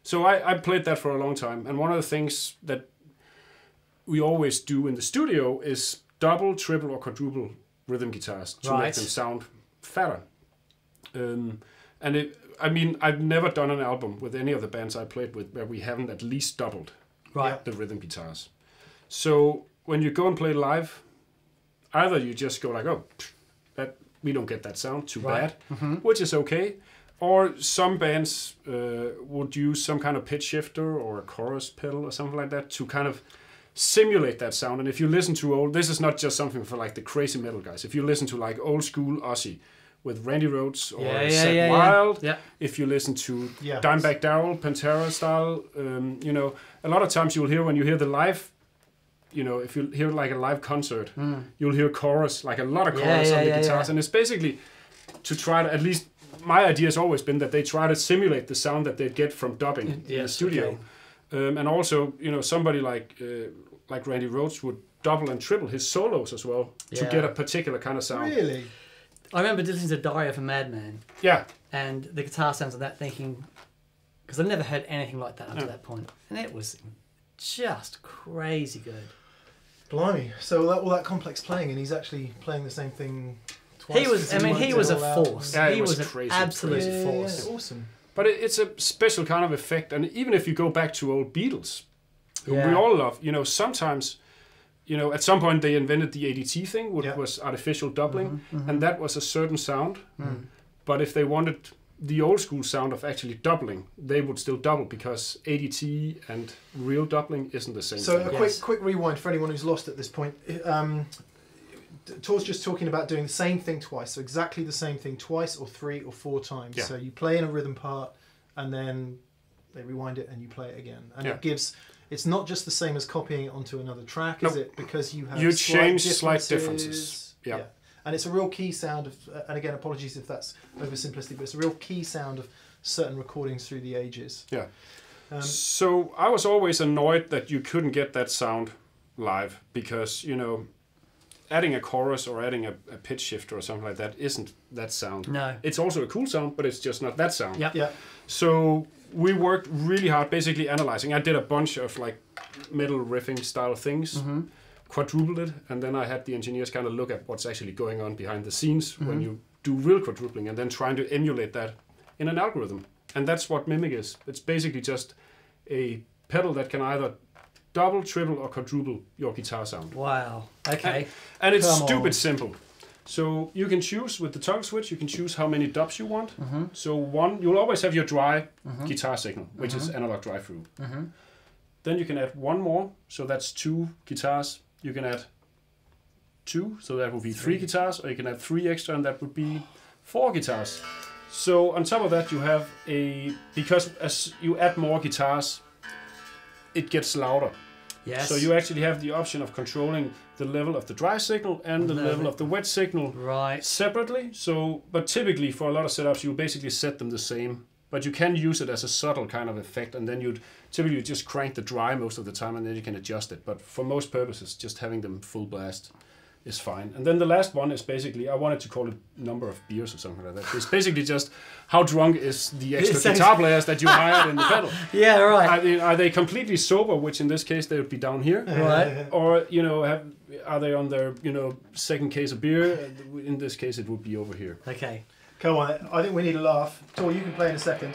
So I, I played that for a long time. And one of the things that we always do in the studio is double, triple, or quadruple rhythm guitars to Right. make them sound fatter. Um, and it, I mean, I've never done an album with any of the bands I played with where we haven't at least doubled Right. the rhythm guitars. So when you go and play live, either you just go like, oh, that we don't get that sound, too Right. bad, which is okay. Or some bands uh, would use some kind of pitch shifter or a chorus pedal or something like that to kind of simulate that sound. And if you listen to old, this is not just something for like the crazy metal guys. If you listen to like old school Ozzy with Randy Rhoads or Yeah, yeah, Zakk yeah, yeah. Wylde, Yeah. if you listen to Yeah. Dimebag Darrell, Pantera style, um, you know, a lot of times you will hear when you hear the live you know, if you hear like a live concert, you'll hear chorus, like a lot of Yeah, chorus yeah, on the yeah, guitars, yeah. and it's basically to try to at least. My idea has always been that they try to simulate the sound that they get from dubbing in the Yes, studio, um, and also you know somebody like uh, like Randy Rhoads would double and triple his solos as well to get a particular kind of sound. Really? I remember listening to Diary of a Madman Yeah, and the guitar sounds of that, thinking because I'd never heard anything like that up to Yeah. that point, and it was just crazy good. Blimey. So that, all that complex playing, and he's actually playing the same thing twice. He was, I mean, he was a all force. Yeah, he was was, an crazy, absolute Yeah, yeah, force. yeah, Awesome. but it, it's a special kind of effect, and even if you go back to old Beatles, who we all love, you know, sometimes, you know, at some point they invented the ADT thing, which Yeah. was artificial doubling, Mm-hmm, and that was a certain sound. Mm. But if they wanted the old school sound of actually doubling, they would still double because ADT and real doubling isn't the same So thing. a Yes. quick quick rewind for anyone who's lost at this point. Um, Tore's just talking about doing the same thing twice, so exactly the same thing twice or three or four times. Yeah. So you play in a rhythm part, and then they rewind it and you play it again, and Yeah. it gives. It's not just the same as copying it onto another track, No. is it? Because you have You slight change slight differences. Yeah. And it's a real key sound of, uh, and again, apologies if that's oversimplistic, but it's a real key sound of certain recordings through the ages. Yeah. Um, So I was always annoyed that you couldn't get that sound live because you know, adding a chorus or adding a, a pitch shifter or something like that isn't that sound. No. It's also a cool sound, but it's just not that sound. Yep. yeah. So we worked really hard, basically analyzing. I did a bunch of like metal riffing style things, Mm-hmm. quadrupled it, and then I had the engineers kind of look at what's actually going on behind the scenes Mm-hmm. when you do real quadrupling, and then trying to emulate that in an algorithm. And that's what Mimiq is. It's basically just a pedal that can either double, triple, or quadruple your guitar sound. Wow. Okay. And it's Come stupid on. simple. So you can choose with the toggle switch, you can choose how many dubs you want. Mm-hmm. So one, you'll always have your dry guitar signal, which Mm-hmm. is analog drive through. Then you can add one more, so that's two guitars. You can add two, so that would be three guitars, or you can add three extra, and that would be four guitars. So on top of that, you have a because as you add more guitars, it gets louder. Yes. So you actually have the option of controlling the level of the dry signal and the Level. level of the wet signal right. separately. So, but typically for a lot of setups, you basically set them the same. But you can use it as a subtle kind of effect, and then you'd typically just crank the dry most of the time, and then you can adjust it. But for most purposes, just having them full blast is fine. And then the last one is basically I wanted to call it number of beers or something like that. It's basically just how drunk is the extra It sounds- guitar players that you hired in the pedal. Yeah. Right. I mean, are they completely sober, which in this case they would be down here? right. or you know have are they on their you know second case of beer in this case it would be over here Okay. Come on, I think we need a laugh. Tore, you can play in a second.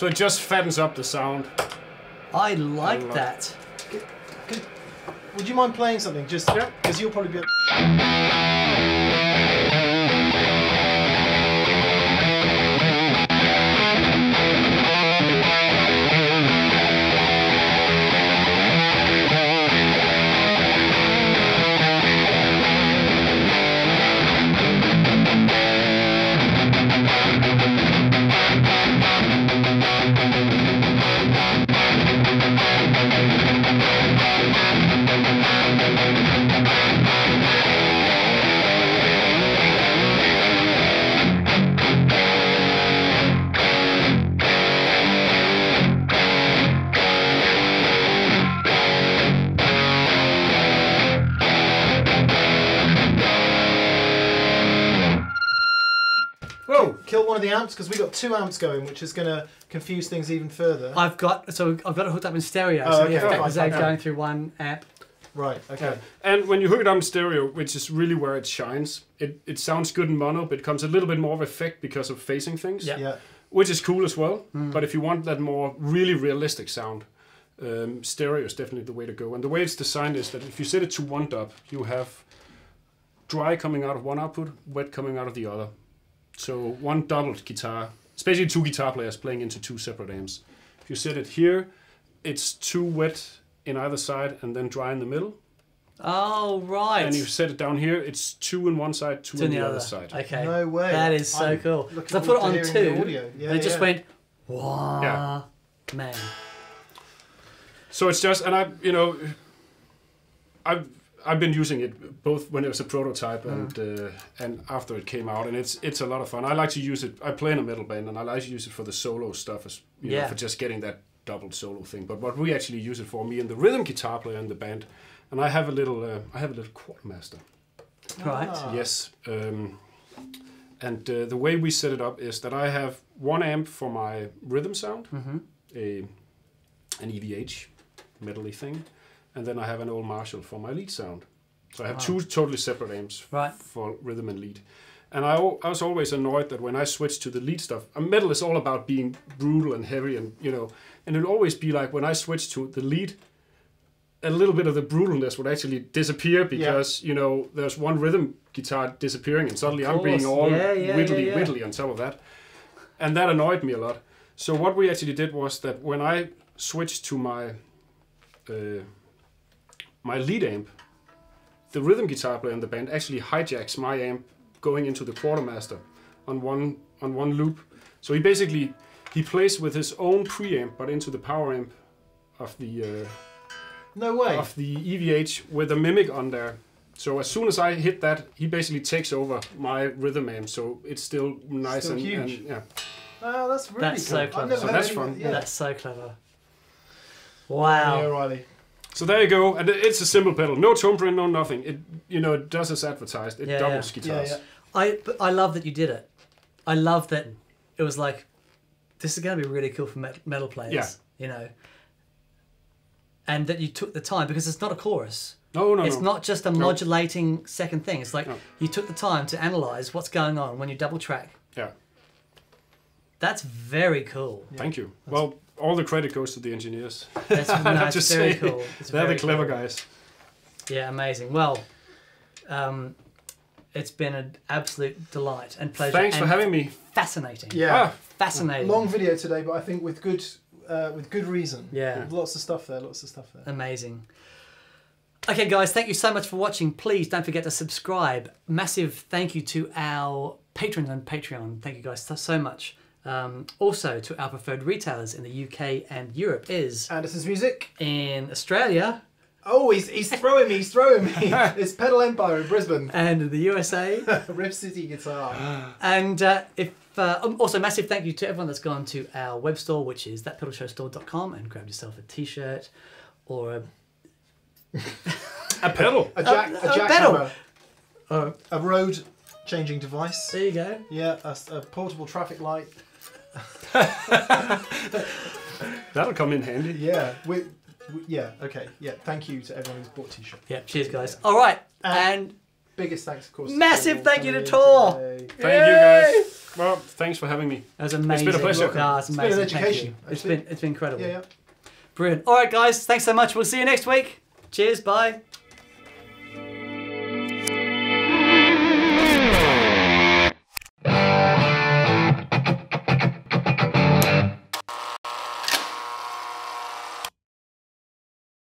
So it just fattens up the sound I like like- that. Could- would you mind playing something? Just Yeah. because you'll probably be. Amps? Because we got two amps going, which is going to confuse things even further. I've got so I've got it hooked up in stereo, Oh, so okay, the effect fine, is going through one amp. right. Okay. Yeah. And when you hook it up in stereo, which is really where it shines, it, it sounds good in mono, but it becomes a little bit more of effect because of phasing things, Yeah. Yeah. which is cool as well. Mm. But if you want that more really realistic sound, um, stereo is definitely the way to go. And the way it's designed is that if you set it to one dub, you have dry coming out of one output, wet coming out of the other. So one doubled guitar, especially two guitar players playing into two separate amps. If you set it here, it's too wet in either side and then dry in the middle. Oh right. And you set it down here, it's two in one side, two To on the the other. other side. Okay. No way. That is so I'm cool. looking So I put it on forward to hearing the two, audio. Yeah, and it just yeah. went, wow, Yeah. man. So it's just, and I, you know, I've I've been using it both when it was a prototype and uh, and after it came out, and it's it's a lot of fun. I like to use it. I play in a metal band, and I like to use it for the solo stuff, as you Yeah. know, for just getting that double solo thing. But what we actually use it for, me and the rhythm guitar player in the band, and I have a little uh, I have a little quartermaster. Right. Ah. Yes. Um, and uh, the way we set it up is that I have one amp for my rhythm sound, Mm-hmm. a an EVH metally thing, and then I have an old Marshall for my lead sound. So I have Wow. two totally separate amps Right. for rhythm and lead. And I, I was always annoyed that when I switched to the lead stuff, metal is all about being brutal and heavy, and you know, and it'd always be like when I switched to the lead, a little bit of the brutalness would actually disappear because you know there's one rhythm guitar disappearing, and suddenly I'm being all Yeah, yeah, whittly, yeah, yeah. whittly on top of that, and that annoyed me a lot. So what we actually did was that when I switched to my uh, my lead amp, the rhythm guitar player in the band actually hijacks my amp going into the quartermaster on one on one loop. So he basically he plays with his own preamp but into the power amp of the uh, No way. of the EVH with a Mimiq on there. So as soon as I hit that, he basically takes over my rhythm amp. So it's still nice Still and, huge. and yeah. Oh, that's really That's cool. so clever. So that's anyone- fun. Yeah. That's so clever. Yeah, Wow. Riley. So there you go, and it's a simple pedal, no tone print, no nothing. It you know it does as advertised. It Yeah, doubles Yeah, guitars. yeah. I but I love that you did it. I love that it was like, this is going to be really cool for met- metal players. Yeah. You know. And that you took the time because it's not a chorus. No, no, it's no. not just a modulating second thing. It's like No. you took the time to analyze what's going on when you double track. Yeah. That's very cool. Thank you. Well, all the credit goes to the engineers. That's no, have to very say, cool. It's They're very the clever cool. guys. Yeah, amazing. Well, um, it's been an absolute delight and pleasure. Thanks for having me. Fascinating. Yeah. Ah, Fascinating. Long video today, but I think with good uh, with good reason. Yeah. Lots of stuff there. Lots of stuff there. Amazing. Okay, guys, thank you so much for watching. Please don't forget to subscribe. Massive thank you to our patrons on Patreon. Thank you guys so, so much. Um, also to our preferred retailers in the UK and Europe is Andertons music. in Australia Oh, he's, he's throwing me. He's throwing me. it's Pedal Empire in Brisbane. and the USA. Rip City Guitar. And uh, if uh, um, also massive thank you to everyone that's gone to our web store, which is thatpedalshowstore.com, and grabbed yourself a T-shirt or a, a pedal. A jack. A- A, a jackhammer. or A road changing device. there you go. Yeah. A, a portable traffic light. That'll come in handy. Yeah. We, we, yeah. Okay. Yeah. Thank you to everyone who's bought t-shirt. Yeah, cheers, guys. All right, and Biggest thanks, of course. Massive everyone thank you to Tore. Thank you guys. Well, thanks for having me. that was amazing. It's been a pleasure. No, it's It's been an amazing. Thank education, you. It's actually. been it's been incredible. Yeah. yeah. Brilliant. All right, guys. Thanks so much. We'll see you next week. Cheers. Bye.